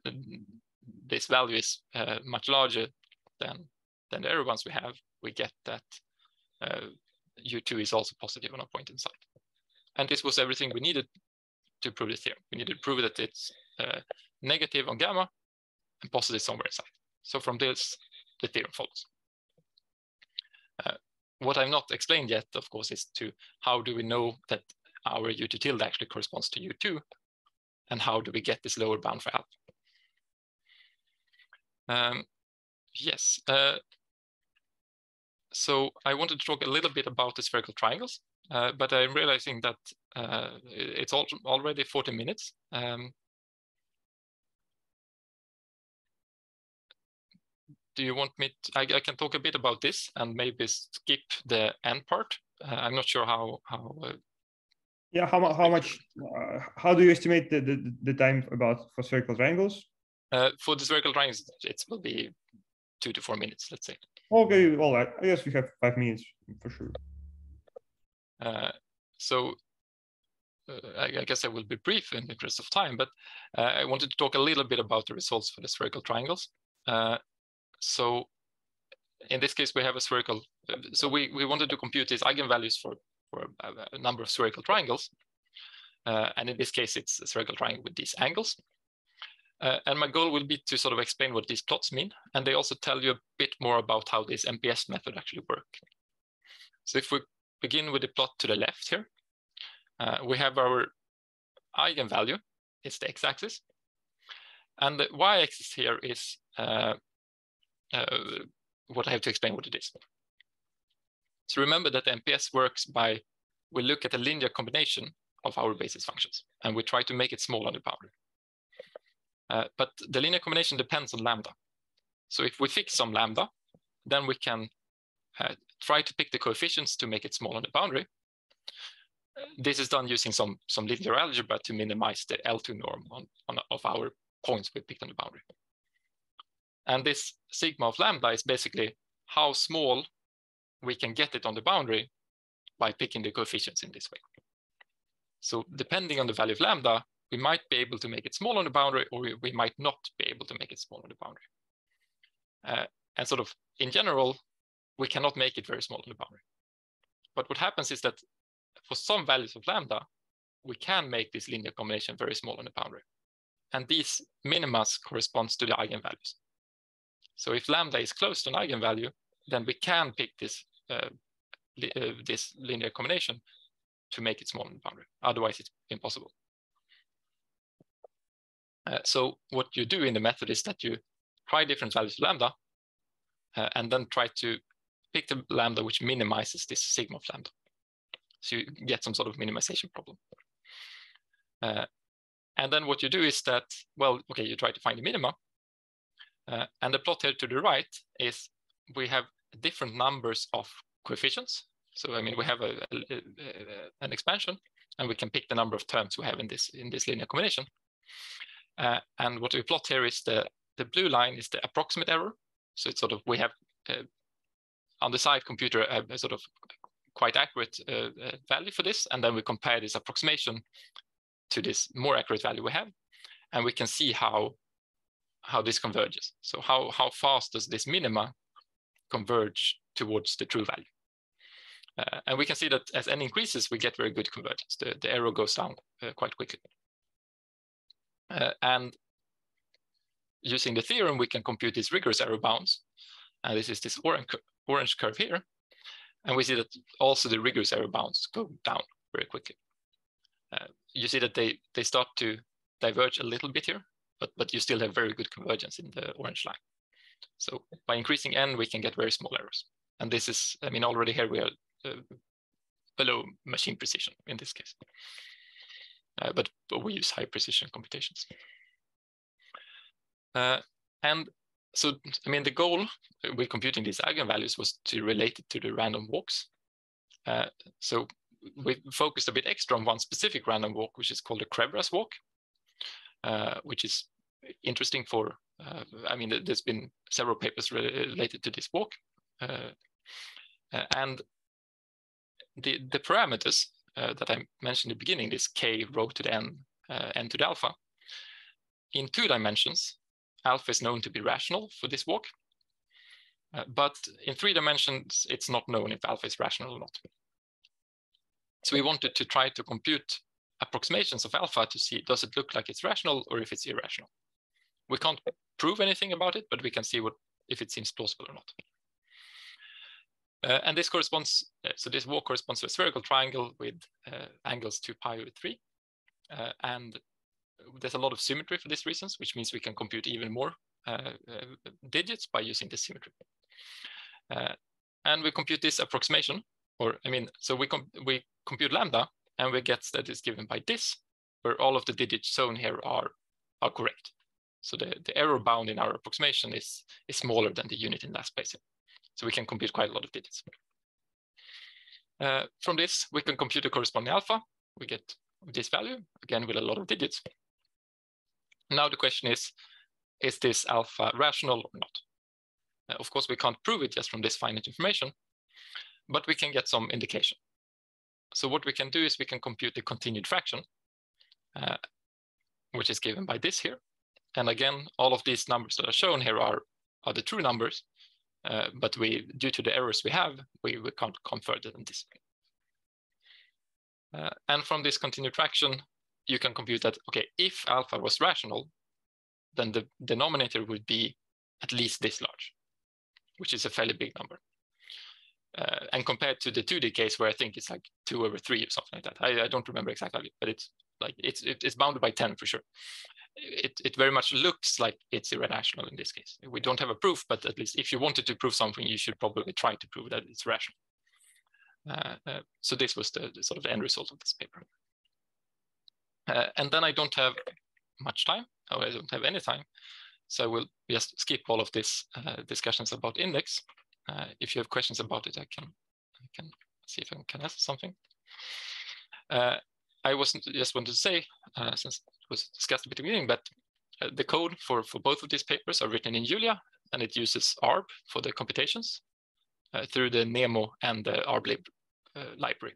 this value is uh, much larger than than the error ones we have, we get that uh, U2 is also positive on a point inside. And this was everything we needed to prove the theorem. We need to prove that it's uh, negative on gamma and positive somewhere inside. So from this, the theorem follows. Uh, what I've not explained yet, of course, is to how do we know that our U2 tilde actually corresponds to U2 and how do we get this lower bound for alpha? Um, yes, uh, so I wanted to talk a little bit about the spherical triangles, uh, but I'm realizing that uh, it's al already 40 minutes. Um, do you want me to, I, I, can talk a bit about this and maybe skip the end part. Uh, I'm not sure how, how uh, yeah, how, how much, uh, how do you estimate the, the, the time about for spherical triangles? Uh, for the spherical triangles, it will be two to four minutes, let's say. Okay, well, I, I guess we have five minutes for sure. Uh, so uh, I, guess I will be brief in the interest of time, but uh, I wanted to talk a little bit about the results for the spherical triangles. Uh, so in this case, we have a spherical. So we, we wanted to compute these eigenvalues for, for a, number of spherical triangles. Uh, and in this case, it's a spherical triangle with these angles. Uh, and my goal will be to sort of explain what these plots mean. And they also tell you a bit more about how this MPS method actually work. So if we begin with the plot to the left here, uh, we have our eigenvalue, it's the x-axis. And the y-axis here is uh, uh, what I have to explain what it is. So remember that the MPS works by, we look at a linear combination of our basis functions, and we try to make it small on the boundary. Uh, but the linear combination depends on lambda. So if we fix some lambda, then we can uh, try to pick the coefficients to make it small on the boundary. This is done using some, some linear algebra to minimize the L2 norm on, on, of our points we picked on the boundary. And this sigma of lambda is basically how small we can get it on the boundary by picking the coefficients in this way. So depending on the value of lambda, we might be able to make it small on the boundary or we might not be able to make it small on the boundary. Uh, and sort of in general, we cannot make it very small on the boundary. But what happens is that for some values of lambda, we can make this linear combination very small on the boundary. And these minimas corresponds to the eigenvalues. So if lambda is close to an eigenvalue, then we can pick this, uh, li uh, this linear combination to make it small on the boundary. Otherwise, it's impossible. Uh, so what you do in the method is that you try different values of lambda uh, and then try to pick the lambda which minimizes this sigma of lambda. So you get some sort of minimization problem. Uh, and then what you do is that, well, okay, you try to find the minima. Uh, and the plot here to the right is we have different numbers of coefficients. So I mean, we have a, a, a, an expansion, and we can pick the number of terms we have in this in this linear combination. Uh, and what we plot here is the, the blue line is the approximate error. So it's sort of, we have uh, on the side computer a, sort of quite accurate uh, uh, value for this. And then we compare this approximation to this more accurate value we have. And we can see how, how this converges. So how, how fast does this minima converge towards the true value? Uh, and we can see that as n increases, we get very good convergence. The, the goes down uh, quite quickly. Uh, and using the theorem, we can compute these rigorous error bounds. And this is this orange, orange curve here. And we see that also the rigorous error bounds go down very quickly. Uh, you see that they, they start to diverge a little bit here, but, but you still have very good convergence in the orange line. So by increasing n, we can get very small errors. And this is, I mean, already here we are uh, below machine precision in this case uh, but, but, we use high precision computations. Uh, and so, I mean, the goal with computing these eigenvalues was to relate it to the random walks. Uh, so we focused a bit extra on one specific random walk, which is called the Kreweras walk, uh, which is interesting for, uh, I mean, there's been several papers related to this walk. Uh, and the, the parameters uh, that I mentioned in the beginning, this k rho to the n, uh, n to the alpha. In two dimensions, alpha is known to be rational for this walk. Uh, but in three dimensions, it's not known if alpha is rational or not. So we wanted to try to compute approximations of alpha to see, does it look like it's rational or if it's irrational? We can't prove anything about it, but we can see what if it seems plausible or not. Uh, and this corresponds, uh, so this walk corresponds to a spherical triangle with uh, angles 2 pi over 3. Uh, and there's a lot of symmetry for these reasons, which means we can compute even more uh, uh, digits by using this symmetry. and we compute this approximation, or I mean, so we, com we compute lambda, and we get that is given by this, where all of the digits shown here are, are correct. So the, the error bound in our approximation is, is smaller than the unit in last place. So we can compute quite a lot of digits. Uh, from this, we can compute the corresponding alpha. We get this value, again, with a lot of digits. Now the question is, is this alpha rational or not? Uh, of course, we can't prove it just from this finite information, but we can get some indication. So what we can do is we can compute the continued fraction, uh, which is given by this here. And again, all of these numbers that are shown here are, are the true numbers, uh, but we, due to the errors we have, we, we can't come further than this. Uh, and from this continued fraction, you can compute that, okay, if alpha was rational, then the denominator would be at least this large, which is a fairly big number. Uh, and compared to the 2D case where I think it's like two over three or something like that. I, I don't remember exactly, but it's like it's it's bounded by 10 for sure. It, it very much looks like it's irrational in this case. We don't have a proof, but at least if you wanted to prove something, you should probably try to prove that it's rational. Uh, uh, so this was the, the, sort of end result of this paper. Uh, and then I don't have much time, or I don't have any time. So we'll just skip all of these uh, discussions about index. Uh, if you have questions about it, I can, I can see if I can answer something. Uh, I wasn't just wanted to say, uh, since it was discussed a bit at the beginning, but uh, the code for, for both of these papers are written in Julia, and it uses ARB for the computations through the Nemo and the ARB library.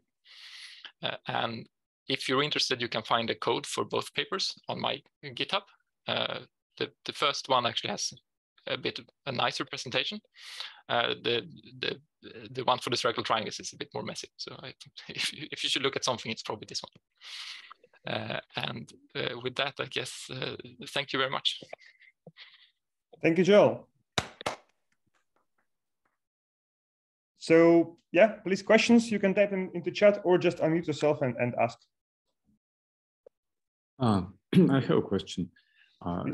And if you're interested, you can find the code for both papers on my GitHub. Uh, the, the first one actually has a bit of a nicer presentation. Uh, the the the one for the spherical triangles is a bit more messy. So I, if you, if you should look at something, it's probably this one. Uh, and uh, with that, I guess uh, thank you very much. Thank you, Joel. So yeah, please questions. You can type them into chat or just unmute yourself and, and ask. Uh, I have a question. Uh,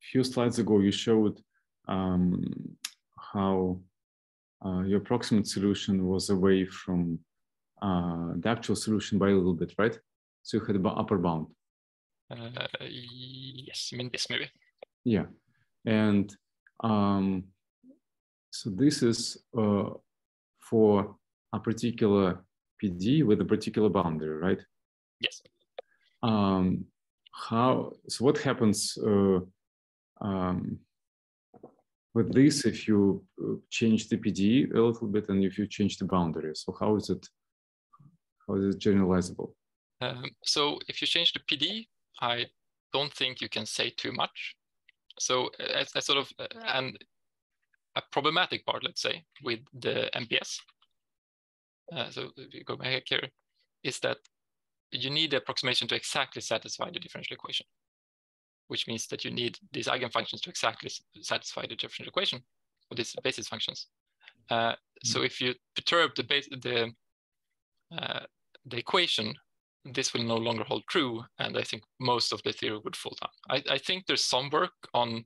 few slides ago, you showed um, how uh, your approximate solution was away from uh, the actual solution by a little bit, right? So you had the upper bound. Uh, yes, I mean this maybe. Yeah, and um, so this is uh, for a particular PD with a particular boundary, right? Yes. Um, how? So what happens? Uh, um, with this, if you uh, change the PD a little bit and if you change the boundary, so how is it, how is it generalizable? Um, so if you change the PD, I don't think you can say too much. So as, as sort of, uh, and a problematic part, let's say, with the MPS, uh, so if you go back here, is that you need the approximation to exactly satisfy the differential equation which means that you need these eigenfunctions to exactly satisfy the differential equation or these basis functions. Uh, so mm-hmm. if you perturb the base, the uh, the equation, this will no longer hold true, and I think most of the theory would fall down. I, I think there's some work on.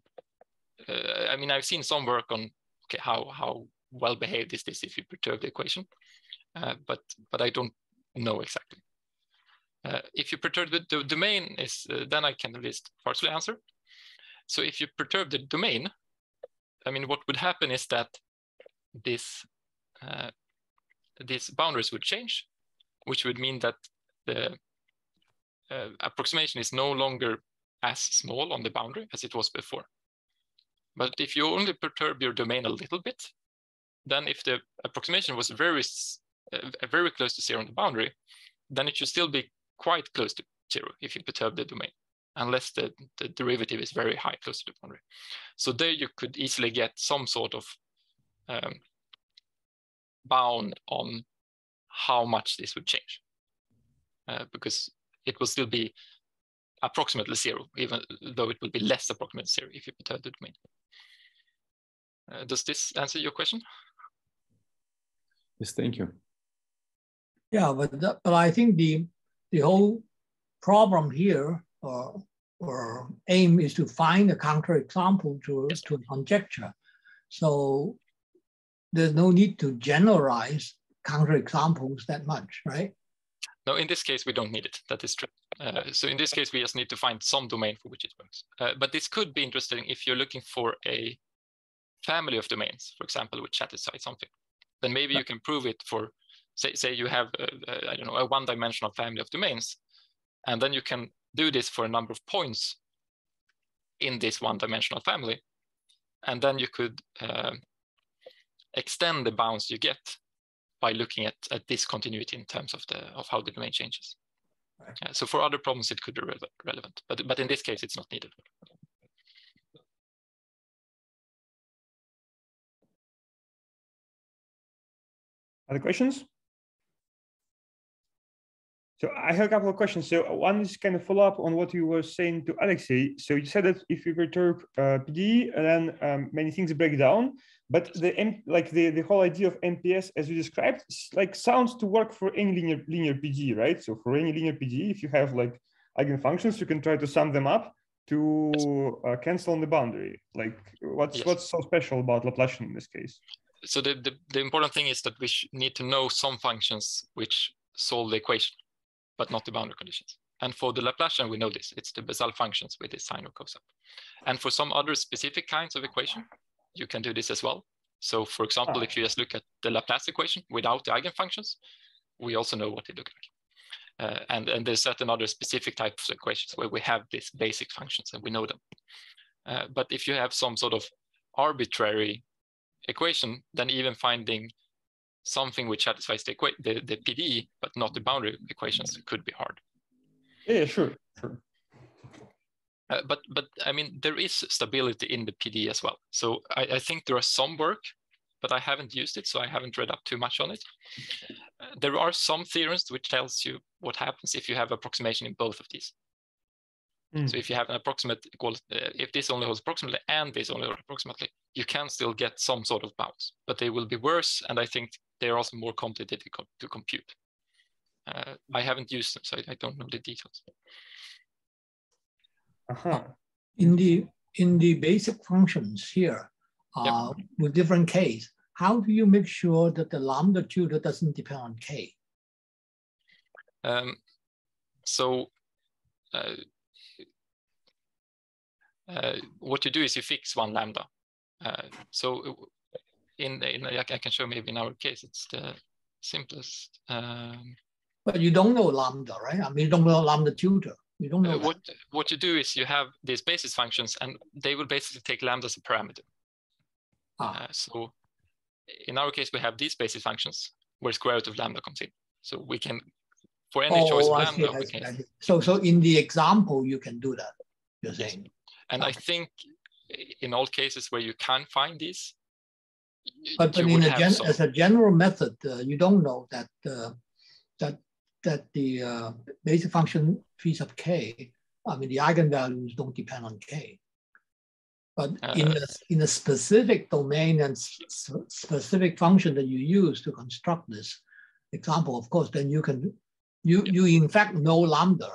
Uh, I mean, I've seen some work on okay how how well behaved is this if you perturb the equation, uh, but but I don't know exactly. Uh, if you perturb the, the domain, is uh, then I can at least partially answer. So if you perturb the domain, I mean, what would happen is that this uh, these boundaries would change, which would mean that the uh, approximation is no longer as small on the boundary as it was before. But if you only perturb your domain a little bit, then if the approximation was very, uh, very close to zero on the boundary, then it should still be quite close to zero if you perturb the domain. unless the, the derivative is very high close to the boundary. So there you could easily get some sort of um, bound on how much this would change, uh, because it will still be approximately zero, even though it will be less approximately zero if you perturb the domain. Uh, does this answer your question? Yes, thank you. Yeah, but the, but I think the the whole problem here or or aim is to find a counterexample to to a conjecture. So there's no need to generalize counterexamples that much, right? No, in this case, we don't need it. That is true. Uh, so in this case, we just need to find some domain for which it works. Uh, but this could be interesting if you're looking for a family of domains, for example, which satisfy something. Then maybe you can prove it for, say, say you have, a, a, I don't know, a one-dimensional family of domains, and then you can do this for a number of points in this one-dimensional family, and then you could uh, extend the bounds you get by looking at, at this continuity in terms of the of how the domain changes. Right. Uh, so for other problems, it could be re relevant, but but in this case, it's not needed. Other questions? So I have a couple of questions. So one is kind of follow up on what you were saying to Alexei. So you said that if you perturb uh, PD, then um, many things break down. But the like the, the whole idea of MPS, as you described, like sounds to work for any linear linear PD, right? So for any linear PD, if you have like eigenfunctions, you can try to sum them up to uh, cancel on the boundary. Like what's yes. what's so special about Laplacian in this case? So the, the, the important thing is that we need to know some functions which solve the equation but not the boundary conditions. And for the Laplacian, we know this. It's the Bessel functions with this sine or cosine. And for some other specific kinds of equation, you can do this as well. So for example, if you just look at the Laplace equation without the eigenfunctions, we also know what they look like. Uh, and, and there's certain other specific types of equations where we have these basic functions and we know them. Uh, but if you have some sort of arbitrary equation, then even finding something which satisfies the, the, the PDE, but not the boundary equations could be hard. Yeah, sure, sure. Uh, but but I mean there is stability in the PD as well. So I, I, think there are some work, but I haven't used it, so I haven't read up too much on it. Uh, there are some theorems which tells you what happens if you have approximation in both of these. Mm. So if you have an approximate equal, uh, if this only holds approximately and this only holds approximately, you can still get some sort of bounds, but they will be worse. And I think they are also more complicated to compute. Uh, I haven't used them, so I, I don't know the details. Uh-huh. In the in the basic functions here, uh, yep. with different k's, how do you make sure that the lambda tutor doesn't depend on k? Um, so uh, what you do is you fix one lambda. Uh, so in, in I can show maybe in our case, it's the simplest. Um, but you don't know lambda, right? I mean, you don't know lambda tutor. You don't know. Uh, what what you do is you have these basis functions, and they will basically take lambda as a parameter. Ah. Uh, so in our case, we have these basis functions where square root of lambda comes in. So we can, for any oh, choice of lambda, see, we can. So so in the example, you can do that. You're saying. And. I think in all cases where you can find these, but, but in a gen, as a general method, uh, you don't know that uh, that that the uh, basic function phi sub k, I mean the eigenvalues don't depend on k. But in uh, a, in a specific domain and specific function that you use to construct this example, of course, then you can you you in fact know lambda,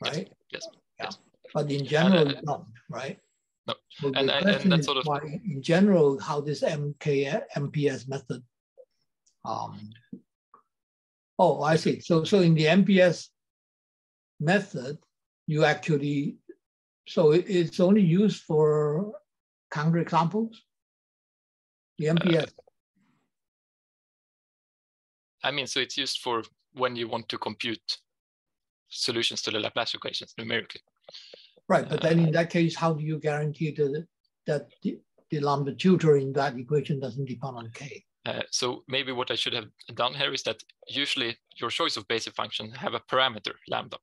right? Yes. yes. Yeah. Yes. But in general, uh, you don't, right? No. So and, and, and that sort of why, in general, how this MK MPS method. Um, oh, I see. So so in the MPS method, you actually so it, it's only used for counter examples. The MPS. Uh, I mean, so it's used for when you want to compute solutions to the Laplace equations numerically. Right, but then in that case, how do you guarantee that, that the, the lambda tutor in that equation doesn't depend on k? Uh, so maybe what I should have done here is that usually your choice of basic function have a parameter lambda.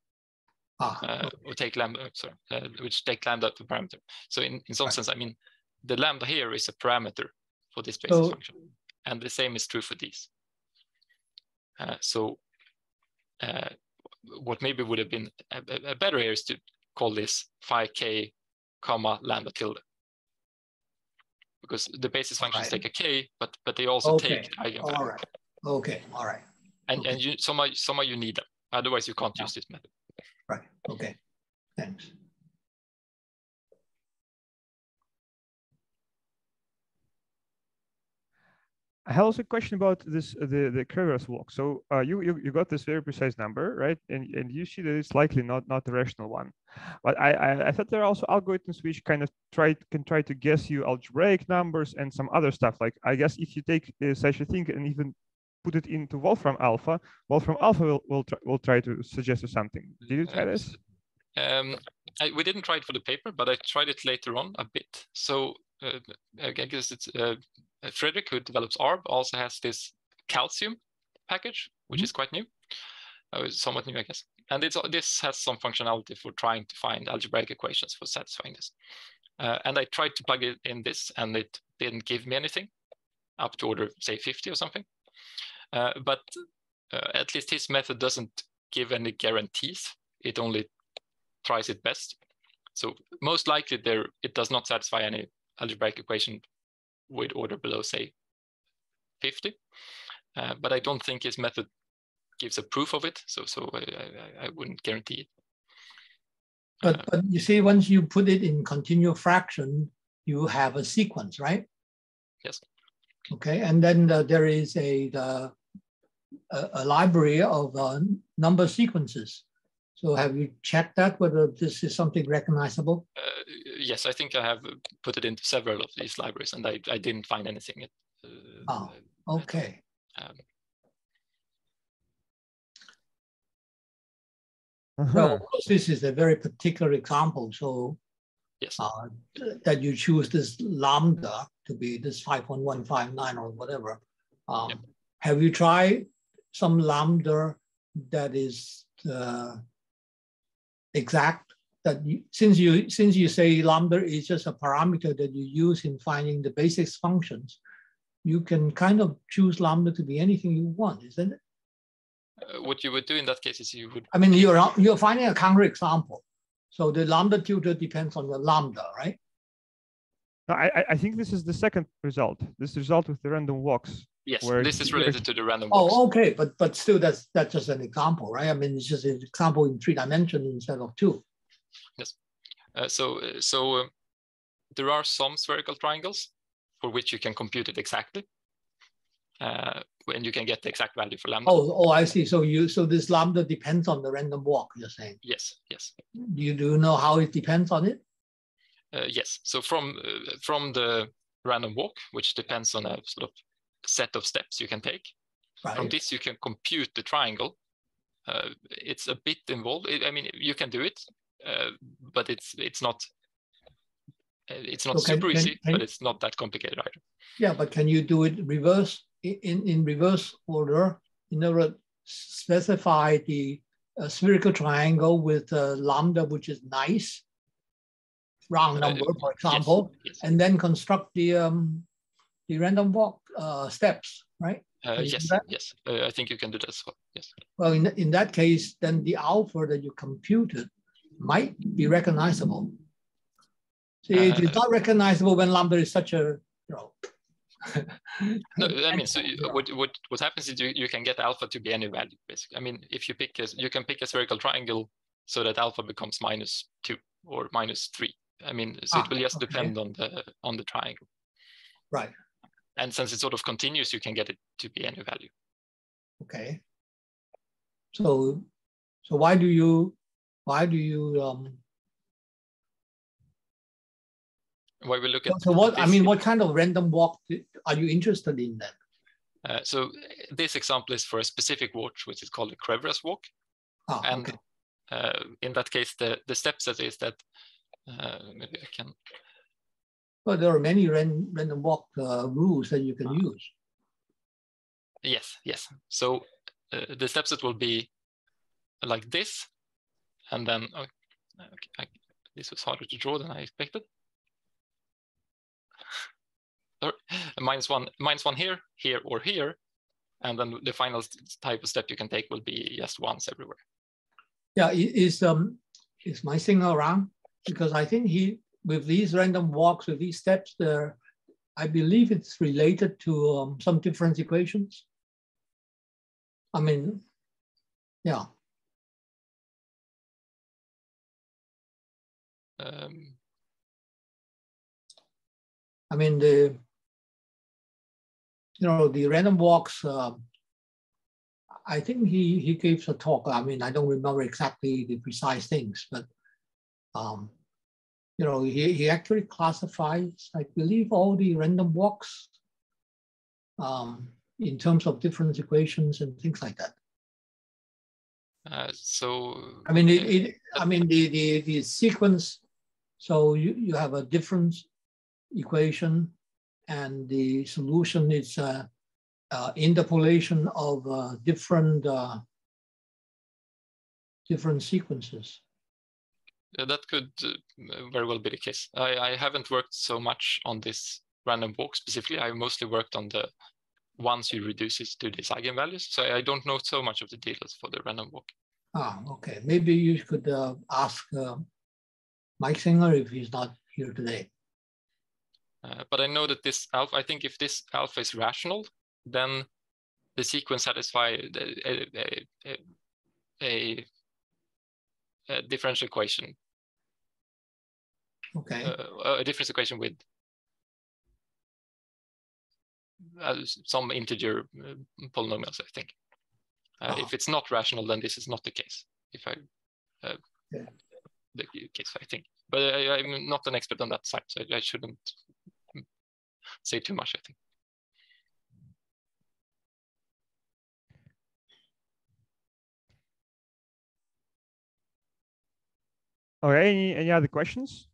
ah, uh, okay. take lambda, sorry, uh, which take lambda a parameter. So in, in some right. sense, I mean, the lambda here is a parameter for this basis so, function. And the same is true for these. Uh, so uh, what maybe would have been a, a, better here is to call this phi k comma lambda tilde. Because the basis functions right. take a k, but but they also okay. take eigenvalue. All right. Okay. All right. And okay. and you somehow somehow you need them. Otherwise, you can't yeah. use this method. Right. Okay. Thanks. I have also a question about this the the Kreweras walk. So uh, you, you you got this very precise number, right? And and you see that it's likely not not the rational one. But I, I I, thought there are also algorithms which kind of try can try to guess you algebraic numbers and some other stuff. Like I guess if you take uh, such a thing and even put it into Wolfram Alpha, Wolfram Alpha will will try, will try to suggest you something. Did you try this? Um, I, we didn't try it for the paper, but I tried it later on a bit. So uh, I guess it's uh, Fredrik, who develops ARB, also has this calcium package, which mm -hmm. is quite new, uh, somewhat new, I guess. And it's, this has some functionality for trying to find algebraic equations for satisfying this. Uh, and I tried to plug it in this, and it didn't give me anything up to order, say, 50 or something. Uh, but uh, at least his method doesn't give any guarantees. It only tries it best. So most likely there it does not satisfy any algebraic equation with order below, say, 50. Uh, but I don't think his method gives a proof of it, so so I, I, I wouldn't guarantee it. But, uh, but you see, once you put it in continual fraction, you have a sequence, right? Yes. Okay, and then uh, there is a, the, a, a library of uh, number sequences. So have you checked that, whether this is something recognizable? Uh, yes, I think I have put it into several of these libraries and I, I didn't find anything. Uh, oh, okay. Um, uh -huh. Well, this is a very particular example. So yes. Uh, that you choose this lambda to be this 5.159 or whatever. Um, yep. Have you tried some lambda that is uh, exact that you, since you since you say lambda is just a parameter that you use in finding the basis functions, you can kind of choose lambda to be anything you want, isn't it? Uh, what you would do in that case is you would. I mean, you're you're finding a concrete counterexample, so the lambda tutor depends on the lambda, right? No, I I think this is the second result. This result with the random walks. Yes, this is related to the random walks. Oh, okay, but but still, that's that's just an example, right? I mean, it's just an example in three dimensions instead of two. Yes. Uh, so uh, so uh, there are some spherical triangles for which you can compute it exactly, uh, and you can get the exact value for lambda. Oh, oh, I see. So you so this lambda depends on the random walk. You're saying? Yes. Yes. Do you do you know how it depends on it? Uh, yes. So from uh, from the random walk, which depends on a sort of set of steps you can take. Right. From this, you can compute the triangle. Uh, it's a bit involved. I mean, you can do it, uh, but it's it's not uh, it's not so super can, easy, can, but it's not that complicated either. Yeah, but can you do it reverse in in reverse order in order to specify the uh, spherical triangle with uh, lambda, which is nice round uh, number, for example, yes, yes. and then construct the um, the random walk uh, steps, right? Uh, yes, yes. Uh, I think you can do that as well. Yes. Well, in, in that case, then the alpha that you computed might be recognizable. See, uh, it's not recognizable when lambda is such a, you know. no, I mean, so what, what, what happens is you, you can get alpha to be any value, basically. I mean, if you pick a, you can pick a spherical triangle so that alpha becomes minus two or minus three. I mean, so ah, it will just okay. depend on the on the triangle. Right and since it sort of continues, you can get it to be any value. Okay. So, so why do you, why do you, um, why we look at so what i mean what kind of random walk are you interested in then uh, so this example is for a specific watch which is called the Kreweras walk oh, and okay. uh, in that case the the step set is that uh, maybe i can well, there are many ran, random walk uh, rules that you can uh, use. Yes, yes. So uh, the steps that will be like this, and then oh, okay, I, this was harder to draw than I expected. minus one, minus one here, here, or here, and then the final type of step you can take will be just once everywhere. Yeah, is um is Michael Singer around? Because I think he with these random walks with these steps there, I believe it's related to um, some difference equations. I mean, yeah. Um, I mean the you know the random walks. Uh, I think he he gives a talk. I mean, I don't remember exactly the precise things, but um, you know, he, he actually classifies, I believe, all the random walks um, in terms of difference equations and things like that. Uh, so I mean, it, it, I mean the, the the sequence. So you you have a difference equation, and the solution is uh, uh, interpolation of uh, different uh, different sequences. That could uh, very well be the case. I, I haven't worked so much on this random walk specifically. I mostly worked on the ones you reduce it to these eigenvalues. So I don't know so much of the details for the random walk. Ah, okay. Maybe you could uh, ask uh, Singer if he's not here today. Uh, but I know that this alpha, I think if this alpha is rational, then the sequence satisfy a, a, a, a differential equation. Okay. Uh, a difference equation with uh, some integer uh, polynomials, I think. -huh. If it's not rational, then this is not the case. If I, yeah. the case, I think. But I, am not an expert on that side, so I shouldn't say too much, I think. All right, any, any other questions?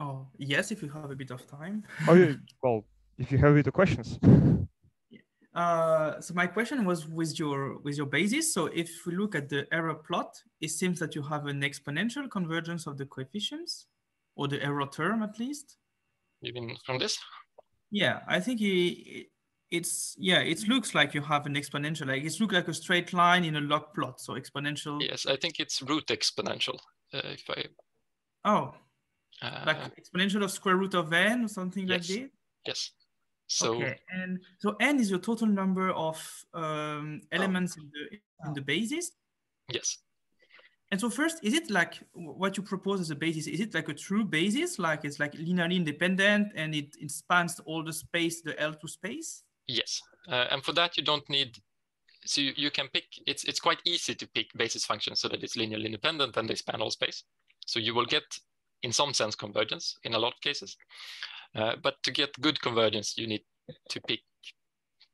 Oh, yes, if you have a bit of time. oh, well, if you have a bit of questions. Uh, so my question was with your with your basis. So if we look at the error plot, it seems that you have an exponential convergence of the coefficients, or the error term at least. Even from this? Yeah, I think it, it's yeah it looks like you have an exponential like it looks like a straight line in a log plot so exponential yes i think it's root exponential uh, if i oh uh, like exponential of square root of n or something yes. like that yes so okay and so n is your total number of um, elements oh. in the in the basis yes and so first, is it like what you propose as a basis? Is it like a true basis, like it's like linearly independent and it, it spans all the space, the L2 space? Yes, uh, and for that you don't need. So you, you can pick. It's it's quite easy to pick basis functions so that it's linearly independent and they span all space. So you will get, in some sense, convergence in a lot of cases. Uh, but to get good convergence, you need to pick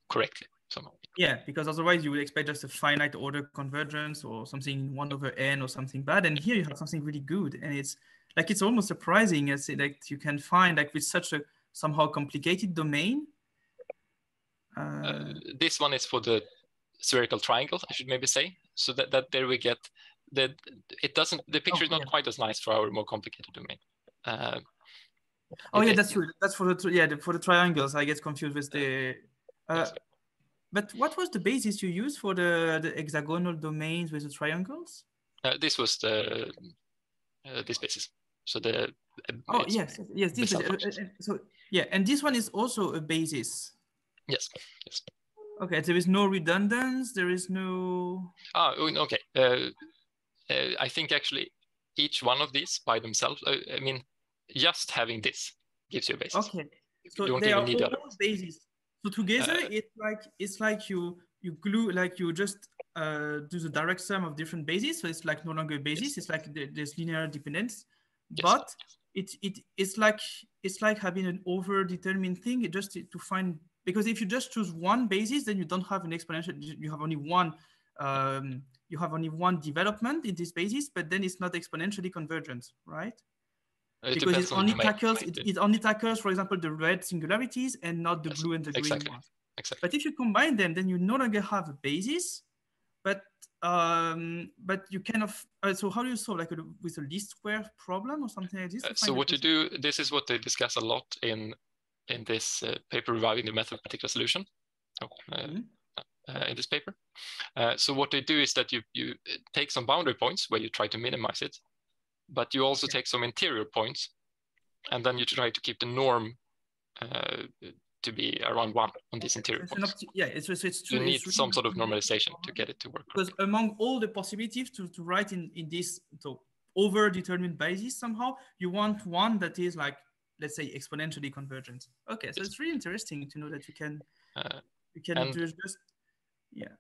correctly somehow. Yeah, because otherwise you would expect just a finite order convergence or something one over n or something bad. And here you have something really good, and it's like it's almost surprising as like you can find like with such a somehow complicated domain uh, this one is for the spherical triangle, I should maybe say. So that, that there we get that it doesn't the picture oh, is not yeah. quite as nice for our more complicated domain. Uh, oh yeah, that's true. That's for the yeah the, for the triangles. I get confused with the. Uh, yes. But what was the basis you used for the the hexagonal domains with the triangles? Uh, this was the uh, this basis. So the. oh yes, yes. This is, so yeah, and this one is also a basis. Yes. Yes. Okay. There is no redundance. There is no. Ah, okay. Uh, uh, I think actually each one of these by themselves. Uh, I mean, just having this gives you a basis. Okay. So you don't they are need all bases. So together, uh, it's like it's like you you glue like you just uh, do the direct sum of different bases. So it's like no longer a basis. Yes. It's like there's linear dependence, yes. but it it it's like it's like having an over determined thing just to, to find because if you just choose one basis, then you don't have an exponential. You have only one. Um, you have only one development in this basis, but then it's not exponentially convergent, right? It because it only tackles it, it, only tackles, for example, the red singularities and not the yes, blue and the green exactly. ones. Exactly. But if you combine them, then you no longer have a basis, but um, but you kind of uh, so how do you solve like a, with a least square problem or something like this? Uh, so what you do, this is what they discuss a lot in in this uh, paper reviving the method of particular solution. Oh, mm -hmm. Uh, in this paper. Uh, so what they do is that you you take some boundary points where you try to minimize it, but you also take some interior points, and then you try to keep the norm uh, to be around one on these interior points. yeah, it's, it's, it's true. You need really some sort of normalization to get it to work. Because among all the possibilities to, to write in, in this so over determined basis somehow, you want one that is like, let's say exponentially convergent. Okay, so yes. it's really interesting to know that you can, uh, you can just, yeah.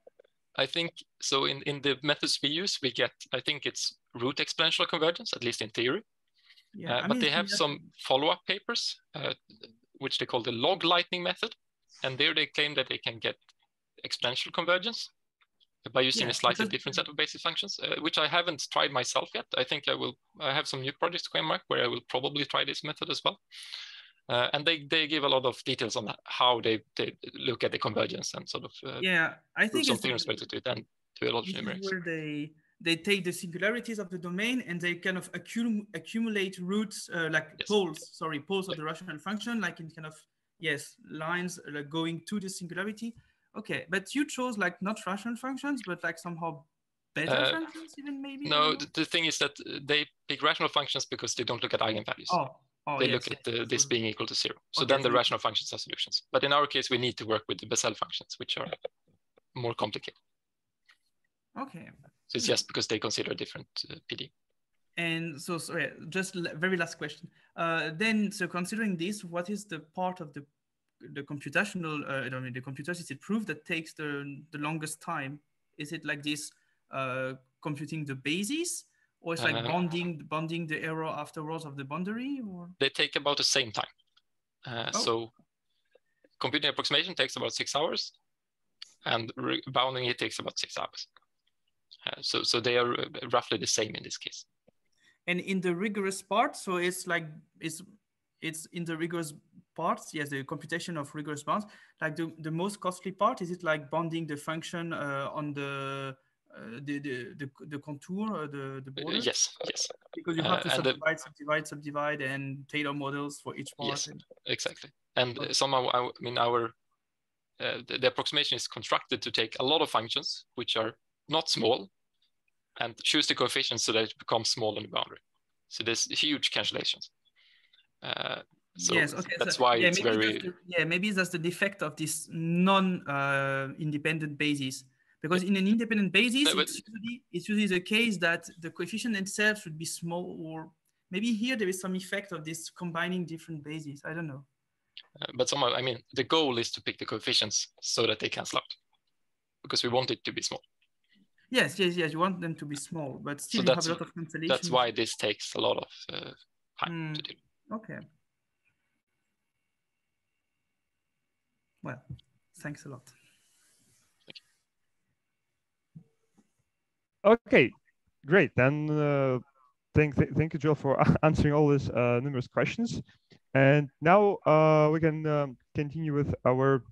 I think, so in, in the methods we use, we get, I think it's root exponential convergence, at least in theory. Yeah, uh, but mean, they have some follow-up papers uh, which they call the log lightning method. And there they claim that they can get exponential convergence by using yeah, a slightly different set of basic functions, uh, which I haven't tried myself yet. I think I will, I have some new projects coming up where I will probably try this method as well. Uh, and they, they give a lot of details on how they, they look at the convergence and sort of uh, yeah, I think something related to it and do a lot of numerics. Where they they take the singularities of the domain and they kind of accum accumulate roots uh, like yes. poles sorry poles of the rational function like in kind of yes lines uh, like going to the singularity okay but you chose like not rational functions but like somehow better uh, functions even maybe no the, the, thing is that they pick rational functions because they don't look at eigenvalues oh Oh, they yes, look at the, this being equal to zero. So okay, then the rational functions are solutions. But in our case, we need to work with the Bessel functions, which are more complicated. Okay. So it's just because they consider a different uh, PD. And so, sorry, just very last question. Uh, then, so considering this, what is the part of the the computational, uh, I mean, the it proof that takes the the longest time? Is it like this, uh, computing the basis, or it's like uh, bonding bonding the error afterwards of the boundary? Or they take about the same time. Uh, oh. So, computing approximation takes about six hours, and bounding it takes about six hours. Uh, so, so they are uh, roughly the same in this case. And in the rigorous part, so it's like it's it's in the rigorous parts, yes, the computation of rigorous bounds. Like the, the most costly part, is it like bonding the function uh, on the, uh, the, the, the the contour, uh, the the border? yes, yes. Because you have to subdivide, subdivide, subdivide, and Taylor models for each part. Yes, exactly. And okay. somehow, I mean, our the, the approximation is constructed to take a lot of functions, which are not small, and choose the coefficients so that it becomes small in the boundary. So there's huge cancellations. Uh, so yes, okay. That's so, why yeah, it's very. The, yeah, maybe that's the defect of this non-independent uh, basis. Because in an independent basis, it's, usually, it's usually the case that the coefficient itself should be small, or maybe here there is some effect of this combining different bases. I don't know. Uh, but somehow, I mean, the goal is to pick the coefficients so that they cancel out, because we want it to be small. Yes, yes, yes. You want them to be small, but still so you have a lot of cancellation. That's why this takes a lot of uh, time mm, to do. Okay. Well, thanks a lot. Okay, great. Then uh, thank th thank you, Joel, for answering all these uh, numerous questions. And now uh, we can um, continue with our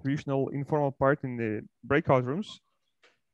traditional informal part in the breakout rooms.